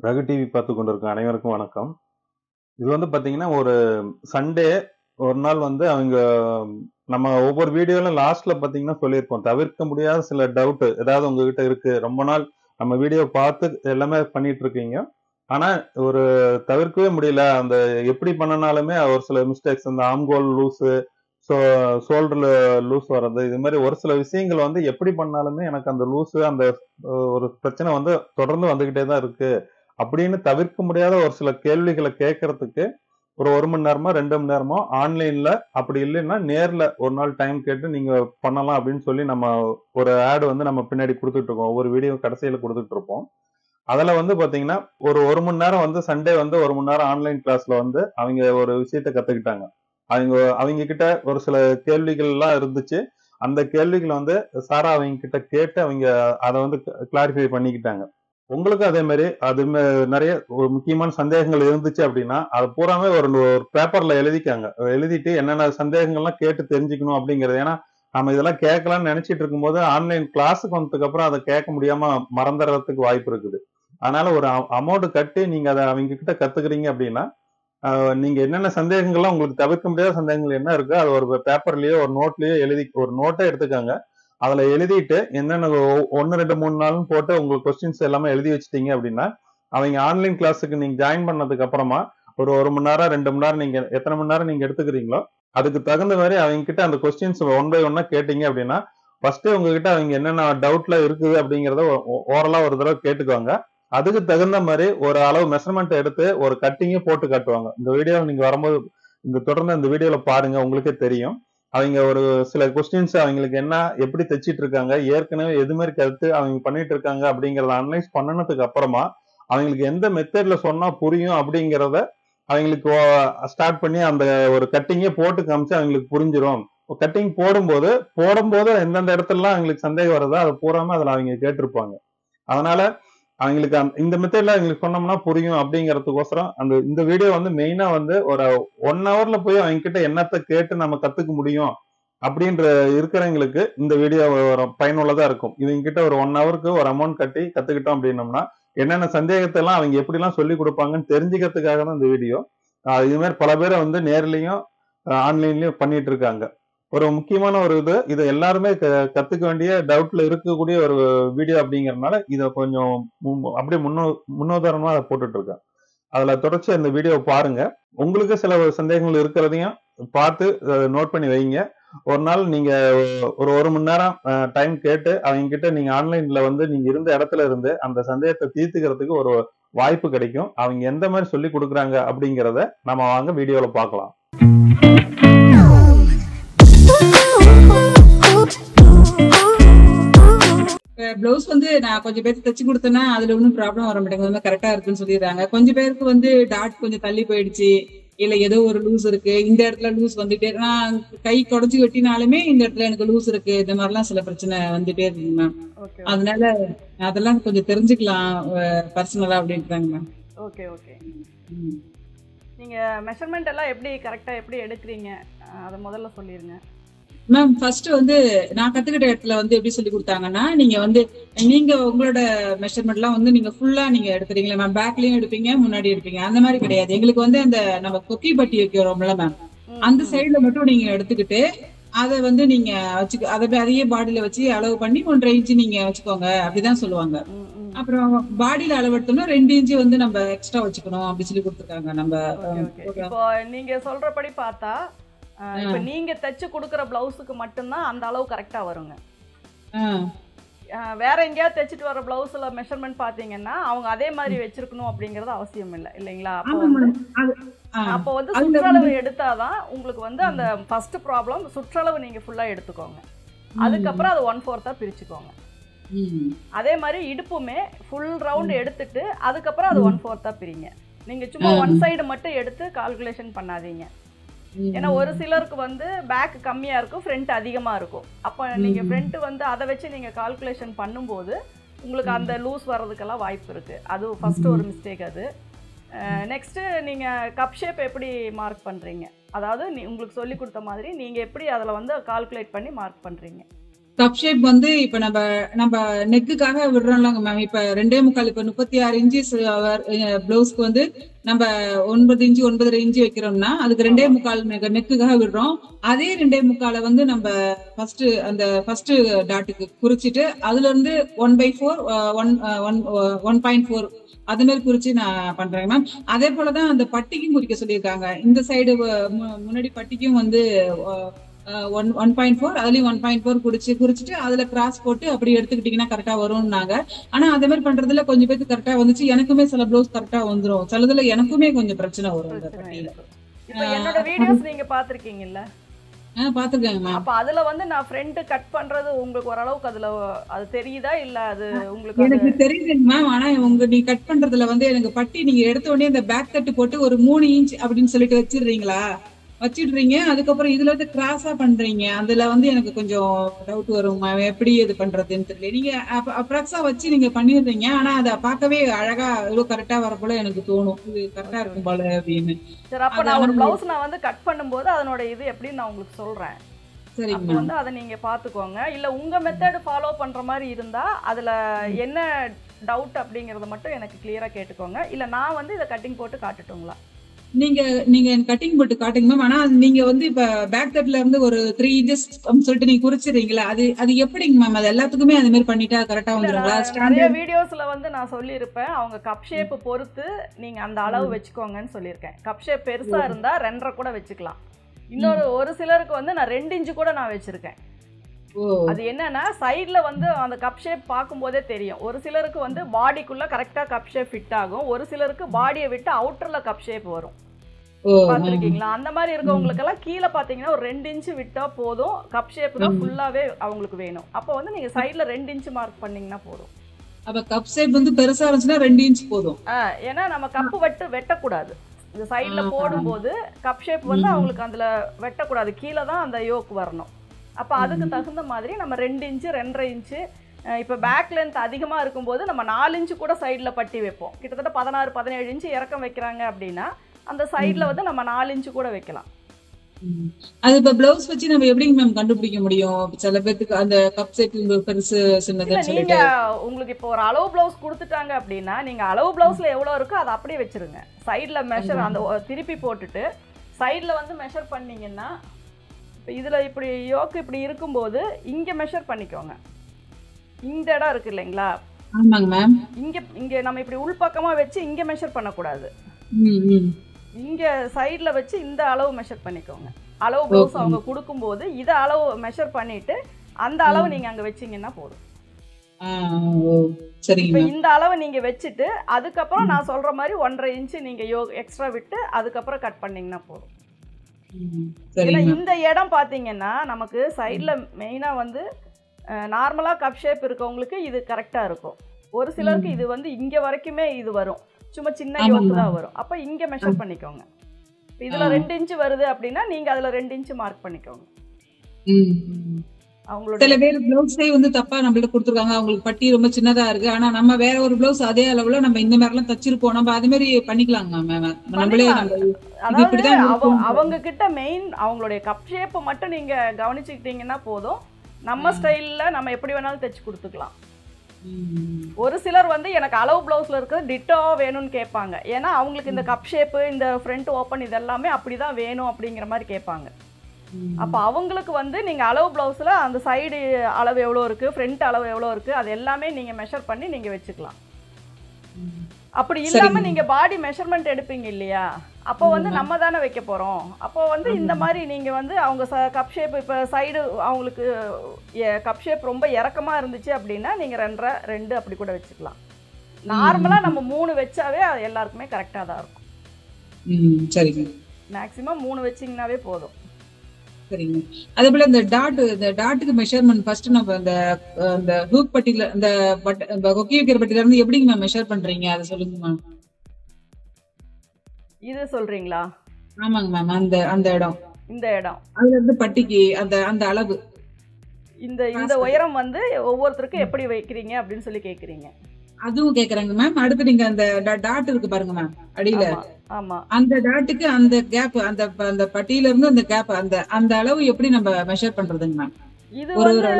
Raghu TV பார்த்து கொண்டிருக்கும் அனைவருக்கும் வணக்கம். இது வந்து பார்த்தீங்கன்னா ஒரு சண்டே ஒரு நாள் வந்து அவங்க நம்ம ஒவ்வொரு வீடியோலும் லாஸ்ட்ல பார்த்தீங்கன்னா சொல்லியிருப்போம். தவிர்க்க முடியாத சில டவுட் ஏதாவது உங்ககிட்ட இருக்கு. ரொம்ப நாள் நம்ம வீடியோ பார்த்து எல்லாமே பண்ணிட்டு இருக்கீங்க. ஆனா ஒரு தவிர்க்கவே முடியல. அந்த எப்படி பண்ணனாலுமே ஒரு சில மிஸ்டேக்ஸ் இந்த ஆம்கோல் லூஸு ஸோ ஷோல்டர்ல லூஸ் வர்றது இது மாதிரி ஒரு சில விஷயங்கள் வந்து எப்படி பண்ணாலுமே எனக்கு அந்த லூஸு அந்த ஒரு பிரச்சனை வந்து தொடர்ந்து வந்துகிட்டே தான் இருக்கு. அப்படின்னு தவிர்க்க முடியாத ஒரு சில கேள்விகளை கேட்கறதுக்கு ஒரு ஒரு மணி நேரமோ ரெண்டு மணி நேரமோ ஆன்லைன்ல அப்படி இல்லைன்னா நேர்ல ஒரு நாள் டைம் கேட்டு நீங்க பண்ணலாம் அப்படின்னு சொல்லி நம்ம ஒரு ஆடு வந்து நம்ம பின்னாடி கொடுத்துட்டு இருக்கோம். ஒவ்வொரு வீடியோ கடைசியில கொடுத்துட்டு இருப்போம். அதுல வந்து பாத்தீங்கன்னா ஒரு ஒரு மணி நேரம் வந்து சண்டே வந்து ஒரு மணி நேரம் ஆன்லைன் கிளாஸ்ல வந்து அவங்க ஒரு விஷயத்த கத்துக்கிட்டாங்க. அவங்க அவங்க கிட்ட ஒரு சில கேள்விகள் எல்லாம் இருந்துச்சு. அந்த கேள்விகளை வந்து சாரா அவங்க கிட்ட கேட்டு அவங்க அதை வந்து கிளாரிஃபை பண்ணிக்கிட்டாங்க. உங்களுக்கும் அதே மாதிரி அது நிறைய ஒரு முக்கியமான சந்தேகங்கள் இருந்துச்சு அப்படின்னா அது பூராமே ஒரு ஒரு பேப்பர்ல எழுதிக்காங்க. எழுதிட்டு என்னென்ன சந்தேகங்கள்லாம் கேட்டு தெரிஞ்சுக்கணும் அப்படிங்கிறது. ஏன்னா நம்ம இதெல்லாம் கேட்கலாம்னு நினைச்சிட்டு இருக்கும்போது ஆன்லைன் கிளாஸுக்கு வந்ததுக்கு அப்புறம் அதை கேட்க முடியாம மறந்துடுறதுக்கு வாய்ப்பு இருக்குது. அதனால ஒரு அமௌண்ட் கட்டி நீங்க அதை அவங்க கிட்ட கத்துக்கிறீங்க அப்படின்னா நீங்க என்னென்ன சந்தேகங்கள்லாம் உங்களுக்கு தவிர்க்க முடியாத சந்தேகங்கள் என்ன இருக்கோ அது ஒரு பேப்பர்லயோ ஒரு நோட்லயோ எழுதி ஒரு நோட்டை எடுத்துக்கோங்க. அதுல எழுதிட்டு என்னென்ன ஒ- ரெண்டு மூணு நாள்னு போட்டு உங்களுக்கு கொஸ்டின்ஸ் எல்லாமே எழுதி வச்சிட்டீங்க அப்படின்னா அவங்க ஆன்லைன் கிளாஸுக்கு நீங்க ஜாயின் பண்ணதுக்கு அப்புறமா ஒரு ஒரு மணி நேரம் ரெண்டு மணி நேரம் நீங்க எத்தனை மணி நேரம் நீங்க எடுத்துக்கிறீங்களோ அதுக்கு தகுந்த மாதிரி அவங்க கிட்ட அந்த கொஸ்டின்ஸ் ஒன் பை ஒன்னா கேட்டீங்க அப்படின்னா ஃபர்ஸ்ட் உங்ககிட்ட அவங்க என்னென்ன டவுட்ல இருக்குது அப்படிங்கறத ஓரலா ஒரு தடவை கேட்டுக்குவாங்க. அதுக்கு தகுந்த மாதிரி ஒரு அளவு மெஷர்மெண்ட் எடுத்து ஒரு கட்டிங்கே போட்டு காட்டுவாங்க. இந்த வீடியோ நீங்க வரும்போது இந்த தொடர்ந்து இந்த வீடியோல பாருங்க உங்களுக்கே தெரியும். அவங்க ஒரு சில கொஸ்டின்ஸ் அவங்களுக்கு என்ன எப்படி தைச்சிட்டு இருக்காங்க ஏற்கனவே எது மாதிரி கருத்து அவங்க பண்ணிட்டு இருக்காங்க அப்படிங்கறத அனலைஸ் பண்ணனதுக்கு அப்புறமா அவங்களுக்கு எந்த மெத்தட்ல சொன்னா புரியும் அப்படிங்கிறத அவங்களுக்கு ஸ்டார்ட் பண்ணி அந்த ஒரு கட்டிங்கே போட்டு காமிச்சு அவங்களுக்கு புரிஞ்சிரும். கட்டிங் போடும்போது போடும்போது எந்தெந்த இடத்துலலாம் அவங்களுக்கு சந்தேகம் வருதோ அதை பூராம அதில் அவங்க கேட்டிருப்பாங்க. அதனால அவங்களுக்கு அந்த- இந்த மெத்தட்ல எங்களுக்கு சொன்னோம்னா புரியும் அப்படிங்கறதுக்கோசரம் அந்த இந்த வீடியோ வந்து மெயினா வந்து ஒரு ஒன் ஹவர்ல போய் அவங்க கிட்ட என்னத்த கேட்டு நம்ம கத்துக்க முடியும் அப்படின்ற இருக்கிறவங்களுக்கு இந்த வீடியோ ஒரு பயனுள்ளதா இருக்கும். இவங்க கிட்ட ஒரு ஒன் ஹவருக்கு ஒரு அமௌண்ட் கட்டி கத்துக்கிட்டோம் அப்படின்னோம்னா என்னென்ன சந்தேகத்தை எல்லாம் அவங்க எப்படிலாம் சொல்லி கொடுப்பாங்கன்னு தெரிஞ்சுக்கிறதுக்காக தான் இந்த வீடியோ இது மாதிரி பல பேரை வந்து நேர்லயும் ஆன்லைன்லயும் பண்ணிட்டு இருக்காங்க. ஒரு முக்கியமான ஒரு இது. இது எல்லாருமே க- கத்துக்க வேண்டிய டவுட்ல இருக்கக்கூடிய ஒரு வீடியோ அப்படிங்கறதுனால இதை கொஞ்சம் அப்படியே முன்னோ முன்னோதாரணமா அதை போட்டுட்டு இருக்கேன் அதுல தொடர்ச்சி அந்த வீடியோ பாருங்க. உங்களுக்கு சில சந்தேகங்கள் இருக்கிறதையும் பார்த்து நோட் பண்ணி வைங்க. ஒரு நாள் நீங்க ஒரு ஒரு மணி நேரம் டைம் கேட்டு அவங்க கிட்ட நீங்க ஆன்லைன்ல வந்து நீங்க இருந்த இடத்துல இருந்து அந்த சந்தேகத்தை தீர்த்துக்கிறதுக்கு ஒரு வாய்ப்பு கிடைக்கும். அவங்க எந்த மாதிரி சொல்லி கொடுக்குறாங்க அப்படிங்கிறத நம்ம வாங்க வீடியோவில் பார்க்கலாம். பிளவுஸ் வந்து நான் கொஞ்சம் பேருக்கு தைச்சு கொடுத்தேன்னா அதுல ஒன்றும் ப்ராப்ளம் வர மாட்டேங்குது. கரெக்டா இருக்குன்னு சொல்லிடுறாங்க. கொஞ்சம் பேருக்கு வந்து டாட் கொஞ்சம் தள்ளி போயிடுச்சு. இல்ல ஏதோ ஒரு லூஸ் இருக்கு. இந்த இடத்துல லூஸ் வந்துட்டே. நான் கை குடஞ்சி வெட்டினாலுமே இந்த இடத்துல எனக்கு லூஸ் இருக்கு. இந்த மாதிரிலாம் சில பிரச்சனை வந்துட்டே இருக்குங்க மேம் அதனால அதெல்லாம் கொஞ்சம் தெரிஞ்சுக்கலாம் பர்சனலா அப்படின்றாங்க மேம் ஓகே ஓகே நீங்க மெஷர்மெண்ட் எல்லாம் எப்படி கரெக்டா எப்படி எடுக்கிறீங்க? அதை முதல்ல சொல்லிருங்க. மேம் ஃபர்ஸ்ட் வந்து நான் கத்துக்கிட்ட இடத்துல வந்து எப்படி சொல்லி கொடுத்தாங்கன்னா நீங்க வந்து நீங்க உங்களோட மெஷர்மெண்ட்லாம் வந்து நீங்க ஃபுல்லா நீங்க எடுத்துறீங்களா மேம் பேக்லயும் எடுப்பீங்க முன்னாடி எடுப்பீங்க. அந்த மாதிரி கிடையாது. எங்களுக்கு வந்து அந்த நம்ம கொக்கி பட்டி வைக்கிறோம்ல மேம் அந்த. சைடுல மட்டும் நீங்க எடுத்துக்கிட்டு அதை வந்து நீங்க வச்சு அதை அதையே பாடியில வச்சு அளவு பண்ணி ஒன்றரை இன்ச்சு நீங்க வச்சுக்கோங்க. அப்படிதான் சொல்லுவாங்க. அப்புறம் பாடியில அளவெடுத்தோம்னா ரெண்டு இன்ச்சு வந்து நம்ம எக்ஸ்ட்ரா வச்சுக்கணும் அப்படி சொல்லி கொடுத்துருக்காங்க. நம்ம ஓகே இப்போ நீங்க சொல்றபடி பார்த்தா இப்போ நீங்க தைச்சு கொடுக்குற பிளவுஸுக்கு மட்டும்தான் அந்த அளவு கரெக்டா வருங்க. வேற எங்கேயாவது தைச்சிட்டு வர பிளவுஸ்ல மெஷர்மெண்ட் பாத்தீங்கன்னா அவங்க அதே மாதிரி வச்சிருக்கணும் அப்படிங்கறது அவசியம் இல்லை இல்லைங்களா? அப்போ வந்து அப்போ வந்து சுற்றளவு எடுத்தாதான் உங்களுக்கு வந்து அந்த ஃபர்ஸ்ட் ப்ராப்ளம் சுற்றளவு நீங்க ஃபுல்லா எடுத்துக்கோங்க. அதுக்கப்புறம் அது ஒன் ஃபோர்த்தா பிரிச்சுக்கோங்க. அதே மாதிரி இடுப்புமே ஃபுல் ரவுண்ட் எடுத்துட்டு அதுக்கப்புறம் அது ஒன் ஃபோர்த்தா பிரிங்க. நீங்க சும்மா. ஒன் சைடு மட்டும் எடுத்து கால்குலேஷன் பண்ணாதீங்க. ஏன்னா ஒரு சிலருக்கு வந்து பேக் கம்மியா இருக்கும் ஃப்ரண்ட் அதிகமா இருக்கும். அப்ப நீங்க ம். ஃப்ரண்ட் வந்து அதை வச்சு நீங்க கால்குலேஷன் பண்ணும்போது உங்களுக்கு அந்த லூஸ் வர்றதுக்கெல்லாம் வாய்ப்பு இருக்கு. அது ஃபர்ஸ்ட் ஒரு மிஸ்டேக் அது. நெக்ஸ்ட் நீங்க கப் ஷேப் எப்படி மார்க் பண்றீங்க? அதாவது நீ உங்களுக்கு சொல்லி கொடுத்த மாதிரி நீங்க எப்படி அதில் வந்து கால்குலேட் பண்ணி மார்க் பண்றீங்க? கப் ஷேப் வந்து இப்ப நம்ம நம்ம நெக்குக்காக விடுறோம்லங்க மேம் இப்ப ரெண்டே முக்கால் இப்ப முப்பத்தி ஆறு இன்ச்சஸ் பிளவுஸ்க்கு வந்து நம்ம ஒன்பது இன்ச்சு ஒன்பதரை இன்ச்சு வைக்கிறோம்னா அதுக்கு ரெண்டே முக்கால் நெக்குக்காக விடுறோம். அதே ரெண்டே முக்கால வந்து நம்ம ஃபர்ஸ்ட் அந்த ஃபர்ஸ்ட் டாட்டுக்கு குறிச்சிட்டு அதுல இருந்து one by four one one one point four அது மாதிரி குறிச்சு நான் பண்றேன் மேம் அதே போலதான் அந்த பட்டிக்கும் குறிக்க சொல்லியிருக்காங்க. இந்த சைடு முன்னாடி பட்டிக்கும் வந்து ஒன் ஒன் பாயிண்ட் ஃபோர் அதுலயும் ஒன் பாயிண்ட் ஃபோர் குறிச்சு குறிச்சிட்டு அதுல கிராஸ் போட்டு அப்படி எடுத்துக்கிட்டீங்கன்னா கரெக்டா வரும்னாங்க. ஆனா அதே மாதிரி பண்றதுல கொஞ்சம் பேருக்கு கரெக்டா வந்துச்சு. எனக்குமே சில ப்ளவுஸ் கரெக்டா வந்துரும். சிலதுல எனக்குமே கொஞ்சம் பிரச்சனை வரும் என்னோட வீடியோஸ் நீங்க பாத்திருக்கீங்கல்ல அப்ப அதுல வந்து நான் ஃப்ரண்ட் கட் பண்றது உங்களுக்கு ஓரளவுக்கு அதுல அது தெரியுதா? இல்ல அது உங்களுக்கு எனக்கு தெரியுதுங்க மேம் ஆனா உங்க நீ கட் பண்றதுல வந்து எனக்கு பட்டி நீங்க எடுத்த உடனே இந்த பேக் கட்டு போட்டு ஒரு மூணு இன்ச் அப்படின்னு சொல்லிட்டு வச்சிடுறீங்களா? வச்சிடுறீங்க. அதுக்கப்புறம் இதுல இருந்து கிராஸா பண்றீங்க. அதுல வந்து எனக்கு கொஞ்சம் டவுட் வரும். எப்படி இது பண்றதுன்னு தெரியல. நீங்க அப்ராக்ஸா வச்சு நீங்க பண்ணிடுறீங்க. ஆனா அதை பார்க்கவே அழகா இவ்வளவு கரெக்டா வர போல எனக்கு தோணும். இது கரெக்டா இருக்கும் போல அப்படின்னு. சரி அப்ப நான் ஒரு பிளவுஸ் நான் வந்து கட் பண்ணும்போது அதனோட இது எப்படின்னு நான் உங்களுக்கு சொல்றேன். சரிங்க அப்போ வந்து அதை நீங்க பாத்துக்கோங்க இல்ல உங்க மெத்தட் ஃபாலோ பண்ற மாதிரி இருந்தா அதுல என்ன டவுட் அப்படிங்கறத மட்டும் எனக்கு கிளியரா கேட்டுக்கோங்க. இல்ல நான் வந்து இதை கட்டிங் போட்டு காட்டுட்டுங்களா? நீங்க நீங்க கட்டிங் போட்டு காட்டுங்க மேம் ஆனா நீங்க வந்து இப்ப பேக் கட்ல இருந்து ஒரு த்ரீ இன்ச்சஸ் சொல்லிட்டு நீங்க குறிச்சிடுறீங்களா அது அது எப்படிங்க மேம் அது எல்லாத்துக்குமே அது மாதிரி பண்ணிட்டா கரெக்டா வந்துருங்களா நிறைய வீடியோஸ்ல வந்து நான் சொல்லியிருப்பேன். அவங்க கப் ஷேப் பொறுத்து நீங்க அந்த அளவு வச்சுக்கோங்கன்னு சொல்லியிருக்கேன். கப் ஷேப் பெருசா இருந்தா ரெண்டரை கூட வச்சுக்கலாம். இன்னொரு ஒரு சிலருக்கு வந்து நான் ரெண்டு இன்ச்சு கூட நான் வச்சிருக்கேன். அது என்னன்னா சைடுல வந்து அந்த கப் ஷேப் பார்க்கும்போதே தெரியும். ஒரு சிலருக்கு வந்து பாடிக்குள்ள கரெக்டா கப் ஷேப் ஃபிட் ஆகும். ஒரு சிலருக்கு பாடியை விட்டு அவுட்டர்ல கப் ஷேப் வரும். பார்த்துருக்கீங்களா? அந்த மாதிரி இருக்கவங்களுக்கெல்லாம் கீழே பார்த்தீங்கன்னா ஒரு ரெண்டு இன்ச்சு விட்டா போதும். கப் ஷேப் தான் ம். ஃபுல்லாவே அவங்களுக்கு வேணும். அப்போ வந்து நீங்க சைடுல ரெண்டு இன்ச்சு மார்க் பண்ணீங்கன்னா போதும். அப்ப கப் ஷேப் வந்து பெருசா இருந்துச்சுன்னா ரெண்டு இன்ச் போதும். ஏன்னா நம்ம கப்பு வெட்டு வெட்டக்கூடாது. இந்த சைடுல. போடும்போது கப் ஷேப் வந்து. அவங்களுக்கு அதுல வெட்டக்கூடாது. கீழே தான் அந்த யோக் வரணும். அப்ப அதுக்கு. தகுந்த மாதிரி நம்ம ரெண்டு இன்ச்சு ரெண்டரை இன்ச்சு இப்ப பேக் லென்த் அதிகமா இருக்கும்போது நம்ம நாலு இன்ச்சு கூட சைடுல பட்டி வைப்போம் கிட்டத்தட்ட பதினாறு பதினேழு இன்ச்சு இறக்கம் வைக்கிறாங்க அப்படின்னா அந்த சைடுல. வந்து நம்ம நாலு இன்ச்சு கூட வைக்கலாம். அது இப்ப பிளவுஸ் வச்சு நம்ம எப்படிங்க மேம் கண்டுபிடிக்க முடியும் சில பேத்துக்கு அந்த கப் ஷேப் பெருசு நீங்க உங்களுக்கு இப்போ ஒரு அளவு பிளவுஸ் கொடுத்துட்டாங்க அப்படின்னா நீங்க அளவு பிளவுஸ்ல எவ்வளவு இருக்கோ அதை அப்படியே வச்சிருங்க சைடுல மெஷர் அந்த திருப்பி போட்டுட்டு சைடுல வந்து மெஷர் பண்ணீங்கன்னா இப்போ இதுல இப்படி யோக்கு இப்படி இருக்கும்போது இங்க மெஷர் பண்ணிக்கோங்க. இந்த இடம் இருக்கு இல்லைங்களா? ஆமாங்க மேம் இங்க இங்க நம்ம இப்படி உள்பக்கமா வச்சு இங்க மெஷர் பண்ணக்கூடாது. இங்க சைடுல வச்சு இந்த அளவு மெஷர் பண்ணிக்கோங்க. அளவு பிளவுஸ். அவங்க கொடுக்கும்போது இதை அளவு மெஷர் பண்ணிட்டு அந்த அளவு நீங்க அங்க வச்சீங்கன்னா போதும். இப்போ இந்த அளவை நீங்க வச்சுட்டு அதுக்கப்புறம் நான் சொல்ற மாதிரி ஒன்றரை இன்ச்சு நீங்க எக்ஸ்ட்ரா விட்டு அதுக்கப்புறம் கட் பண்ணீங்கன்னா போதும். ஏன்னா இந்த இடம் பாத்தீங்கன்னா நமக்கு சைடில் மெயினாக வந்து நார்மலாக கப் ஷேப் இருக்கவங்களுக்கு இது கரெக்டாக இருக்கும். ஒரு சிலருக்கு. இது வந்து இங்கே வரைக்குமே இது வரும். சும்மா சின்ன. யோக்கு தான் வரும். அப்போ இங்கே மெஷர் பண்ணிக்கோங்க. இதில். ரெண்டு இன்ச்சு வருது அப்படின்னா நீங்கள் அதில் ரெண்டு இன்ச்சு மார்க் பண்ணிக்கோங்க. அவங்களோட சில பேர் பிளவுஸே வந்து தப்பா நம்மள்ட்ட கொடுத்துருக்காங்க. அவங்களுக்கு பட்டி ரொம்ப சின்னதா இருக்கு. ஆனா நம்ம வேற ஒரு பிளவுஸ் அதே அளவுல நம்ம இந்த மாதிரி எல்லாம் தச்சிருப்போம். நம்ம அது மாதிரி பண்ணிக்கலாங்க மேம் நம்மளே அதாவது. அவங்க கிட்ட மெயின் அவங்களுடைய கப் ஷேப்பை மட்டும் நீங்க கவனிச்சுக்கிட்டீங்கன்னா போதும். நம்ம ஸ்டைல்ல நம்ம எப்படி வேணாலும் தைச்சு கொடுத்துக்கலாம். ஒரு சிலர் வந்து எனக்கு அளவு பிளவுஸ்ல இருக்கிறது டிட்டோ வேணும்னு கேட்பாங்க. ஏன்னா அவங்களுக்கு இந்த கப் ஷேப்பு இந்த ஃப்ரண்ட் ஓப்பன் இதெல்லாமே அப்படிதான் வேணும் அப்படிங்கிற மாதிரி கேட்பாங்க. அப்போ அவங்களுக்கு வந்து நீங்க அளவு பிளவுஸ்ல அந்த சைடு அளவு எவ்வளோ இருக்கு ஃப்ரண்ட் அளவு எவ்வளோ இருக்கு அது எல்லாமே நீங்க மெஷர் பண்ணி நீங்க வச்சுக்கலாம். அப்படி இல்லாம சரிங்க. நீங்க பாடி மெஷர்மெண்ட் எடுப்பீங்க இல்லையா? அப்போ வந்து. நம்ம தானே வைக்க போறோம். அப்போ வந்து இந்த. மாதிரி நீங்க வந்து அவங்க கப் ஷேப் இப்ப சைடு அவங்களுக்கு கப் ஷேப் ரொம்ப இறக்கமா இருந்துச்சு அப்படின்னா நீங்க ரெண்டரை ரெண்டு அப்படி கூட வச்சுக்கலாம். நார்மலா நம்ம மூணு வச்சாவே அது எல்லாருக்குமே கரெக்டா தான் இருக்கும். ம், சரிங்க மேக்ஸிமம் மூணு வச்சிங்கனாவே போதும். சரிங்க. அதே போல இந்த டாட் இந்த டாட்டுக்கு மெஷர்மெண்ட் ஃபர்ஸ்ட் நம்ம இந்த இந்த ஹூக் பட்டியில இந்த பட் இந்த கொக்கி வைக்கிற பட்டியில இருந்து எப்படிங்க மேம் மெஷர் பண்றீங்க? அதை சொல்லுங்க மேம் இது சொல்றீங்களா? ஆமாங்க மேம் அந்த அந்த இடம். இந்த இடம். அதுல இருந்து பட்டிக்கு அந்த அந்த அளவு. இந்த இந்த உயரம் வந்து ஒவ்வொருத்தருக்கும் எப்படி வைக்கிறீங்க அப்படின்னு சொல்லி கேக்குறீங்க. அதுவும் கேக்குறாங்க மேம் அடுத்து நீங்க அந்த டாட் இருக்கு பாருங்க மேம் அடியில. ஆமா அந்த டாட்டுக்கு அந்த கேப் அந்த அந்த பட்டியில இருந்து அந்த கேப் அந்த அந்த அளவு எப்படி நம்ம மெஷர் பண்றதுங்க மேம் இது வந்து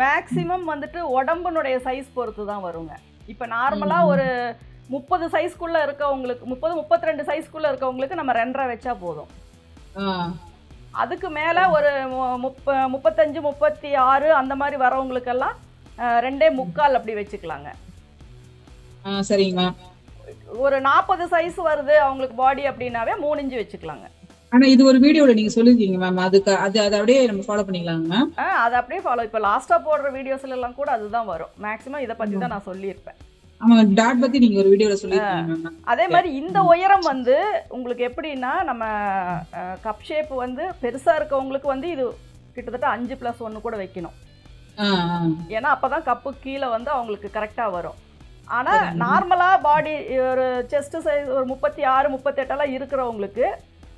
மேக்ஸிமம் வந்துட்டு உடம்புனுடைய சைஸ் பொறுத்து தான் வருங்க. இப்போ நார்மலா. ஒரு முப்பது சைஸ்க்குள்ள இருக்கவங்களுக்கு முப்பது முப்பத்தி ரெண்டு சைஸ்க்குள்ள இருக்கவங்களுக்கு நம்ம ரெண்டரை வச்சா போதும். அதுக்கு மேல ஒரு முப்ப முப்பத்தஞ்சு முப்பத்தி ஆறு அந்த மாதிரி வரவங்களுக்கெல்லாம் ரெண்டே முக்கால் அப்படி வச்சுக்கலாங்க. சரிங்க ஒரு நாற்பது சைஸ் வருது அவங்களுக்கு பாடி அப்படின்னாவே மூணு இன்ச்சு வச்சுக்கலாங்க. ஆனா இது ஒரு வீடியோல நீங்க சொல்லிருக்கீங்க மேம். அதுக்கு அது அதை அப்படியே நம்ம ஃபாலோ பண்ணிக்கலாங்க மேம். அதை அப்படியே ஃபாலோ இப்போ லாஸ்ட்டாக போடுற வீடியோஸ்ல எல்லாம் கூட அதுதான் வரும். மேக்ஸிமம் இதை பற்றி தான் நான் சொல்லியிருப்பேன். அதே மாதிரி இந்த உயரம் வந்து உங்களுக்கு எப்படின்னா நம்ம கப் ஷேப் வந்து பெருசா இருக்கவங்களுக்கு வந்து இது கிட்டத்தட்ட அஞ்சு ப்ளஸ் ஒன்று கூட வைக்கணும். ஏன்னா அப்பதான் கப்பு கீழே வந்து அவங்களுக்கு கரெக்டா வரும் ஆனா. நார்மலா பாடி ஒரு செஸ்ட் சைஸ் ஒரு முப்பத்தி ஆறு முப்பத்தெட்டெல்லாம் இருக்கிறவங்களுக்கு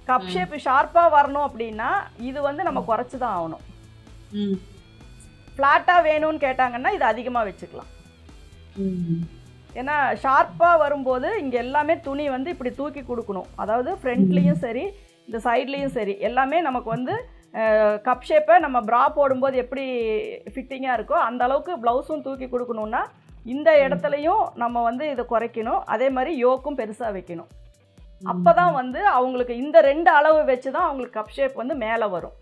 கப். ஷேப் ஷார்ப்பா வரணும் அப்படின்னா இது வந்து நம்ம குறைச்சு தான் ஆகணும் ஃப்ளாட்டா வேணும்னு கேட்டாங்கன்னா இது அதிகமா வச்சுக்கலாம். ஏன்னா ஷார்ப்பாக வரும்போது இங்கே எல்லாமே துணி வந்து இப்படி தூக்கி கொடுக்கணும். அதாவது ஃப்ரண்ட்லேயும் சரி இந்த சைட்லேயும் சரி எல்லாமே நமக்கு வந்து கப் ஷேப்பை நம்ம ப்ரா போடும்போது எப்படி ஃபிட்டிங்காக இருக்கோ அந்த அளவுக்கு ப்ளவுஸும் தூக்கி கொடுக்கணுன்னா இந்த இடத்துலையும் நம்ம வந்து இதை குறைக்கணும். அதே மாதிரி யோக்கும் பெருசாக வைக்கணும். அப்போ தான் வந்து அவங்களுக்கு இந்த ரெண்டு அளவு வச்சு தான் அவங்களுக்கு கப் ஷேப் வந்து மேலே வரும்.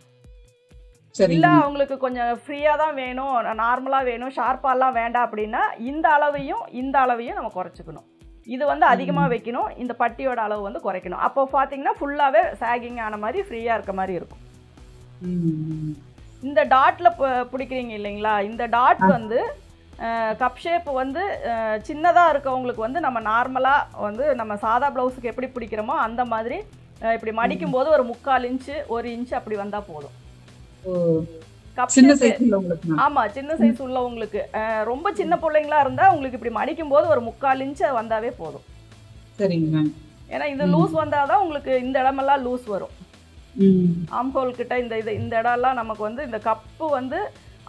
இல்லை அவங்களுக்கு கொஞ்சம் ஃப்ரீயாக தான் வேணும். நார்மலாக வேணும். ஷார்ப்பாலாம் வேண்டாம் அப்படின்னா இந்த அளவையும் இந்த அளவையும் நம்ம குறைச்சிக்கணும். இது வந்து அதிகமாக வைக்கணும். இந்த பட்டியோட அளவு வந்து குறைக்கணும். அப்போ பார்த்தீங்கன்னா ஃபுல்லாகவே சாகிங் ஆன மாதிரி ஃப்ரீயாக இருக்க மாதிரி இருக்கும். இந்த டாட்டில் பிடிக்கிறீங்க இல்லைங்களா? இந்த டாட் வந்து கப் ஷேப் வந்து சின்னதாக இருக்கவங்களுக்கு வந்து நம்ம நார்மலாக வந்து நம்ம சாதா ப்ளவுஸுக்கு எப்படி பிடிக்கிறோமோ அந்த மாதிரி இப்படி மடிக்கும் போது ஒரு முக்கால் இன்ச்சு ஒரு இன்ச்சு அப்படி வந்தால் போதும். சின்ன சைஸ் ஆமா சின்ன சைஸ் உள்ளவங்களுக்கு. ரொம்ப சின்ன பிள்ளைங்களா இருந்தா உங்களுக்கு இப்படி மடிக்கும் போது ஒரு முக்கால் இன்ச்சு வந்தாவே போதும். சரிங்க ஏன்னா இது லூஸ் வந்தாதான் உங்களுக்கு இந்த இடமெல்லாம் லூஸ் வரும். ஆம்ஹோல் கிட்ட இந்த இது இந்த இடம்லாம் நமக்கு வந்து இந்த கப்பு வந்து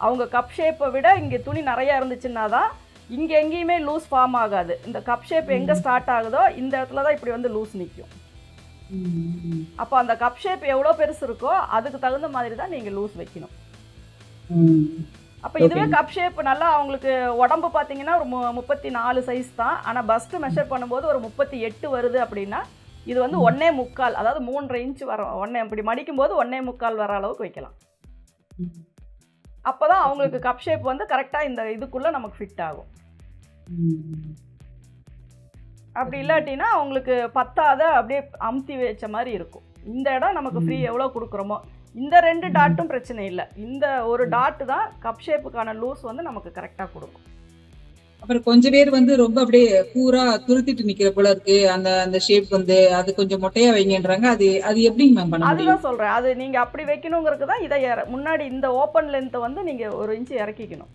அவங்க கப் ஷேப்பை விட இங்கே துணி நிறைய இருந்துச்சுன்னா தான் இங்கே எங்கேயுமே லூஸ் ஃபார்ம் ஆகாது. இந்த கப் ஷேப் எங்கே ஸ்டார்ட் ஆகுதோ இந்த இடத்துல தான் இப்படி வந்து லூஸ் நிற்கும் அப்போ அந்த கப் ஷேப் எவ்வளோ பெருசு இருக்கோ அதுக்கு தகுந்த மாதிரி தான் நீங்கள் லூஸ் வைக்கணும். அப்போ இதுவே கப் ஷேப் நல்லா அவங்களுக்கு உடம்பு பார்த்தீங்கன்னா ஒரு மு- முப்பத்தி நாலு சைஸ் தான் ஆனால் பஸ்ட் மெஷர் பண்ணும்போது ஒரு முப்பத்தி எட்டு வருது அப்படின்னா இது வந்து ஒன்னே முக்கால் அதாவது மூன்றரை இன்ச் வரும் ஒன்னே இப்படி மடிக்கும் போது ஒன்னே முக்கால் வர அளவுக்கு வைக்கலாம். அப்போ தான் அவங்களுக்கு கப் ஷேப் வந்து கரெக்டாக இந்த இதுக்குள்ளே நமக்கு ஃபிட் ஆகும். அப்படி இல்லாட்டினா அவங்களுக்கு பத்தாத அப்படியே அமுத்தி வச்ச மாதிரி இருக்கும். இந்த இடம் நமக்கு ஃப்ரீ எவ்வளோ கொடுக்குறோமோ? இந்த ரெண்டு டாட்டும் பிரச்சனை இல்லை. இந்த ஒரு டாட் தான் கப் ஷேப்புக்கான லூஸ் வந்து நமக்கு கரெக்டாக கொடுக்கும். அப்புறம் கொஞ்சம் பேர் வந்து ரொம்ப அப்படியே பூரா துருத்திட்டு நிக்கிற போல இருக்கு. அந்த அந்த ஷேப் வந்து அது கொஞ்சம் மொட்டையா வைங்கன்றாங்க. அது அது எப்படிங்க மேம் பண்ண அதுதான் சொல்றேன். அது நீங்க அப்படி வைக்கணுங்கிறது தான் இதை முன்னாடி இந்த ஓப்பன் லென்த்தை வந்து நீங்க ஒரு இன்ச் இறக்கிக்கணும்.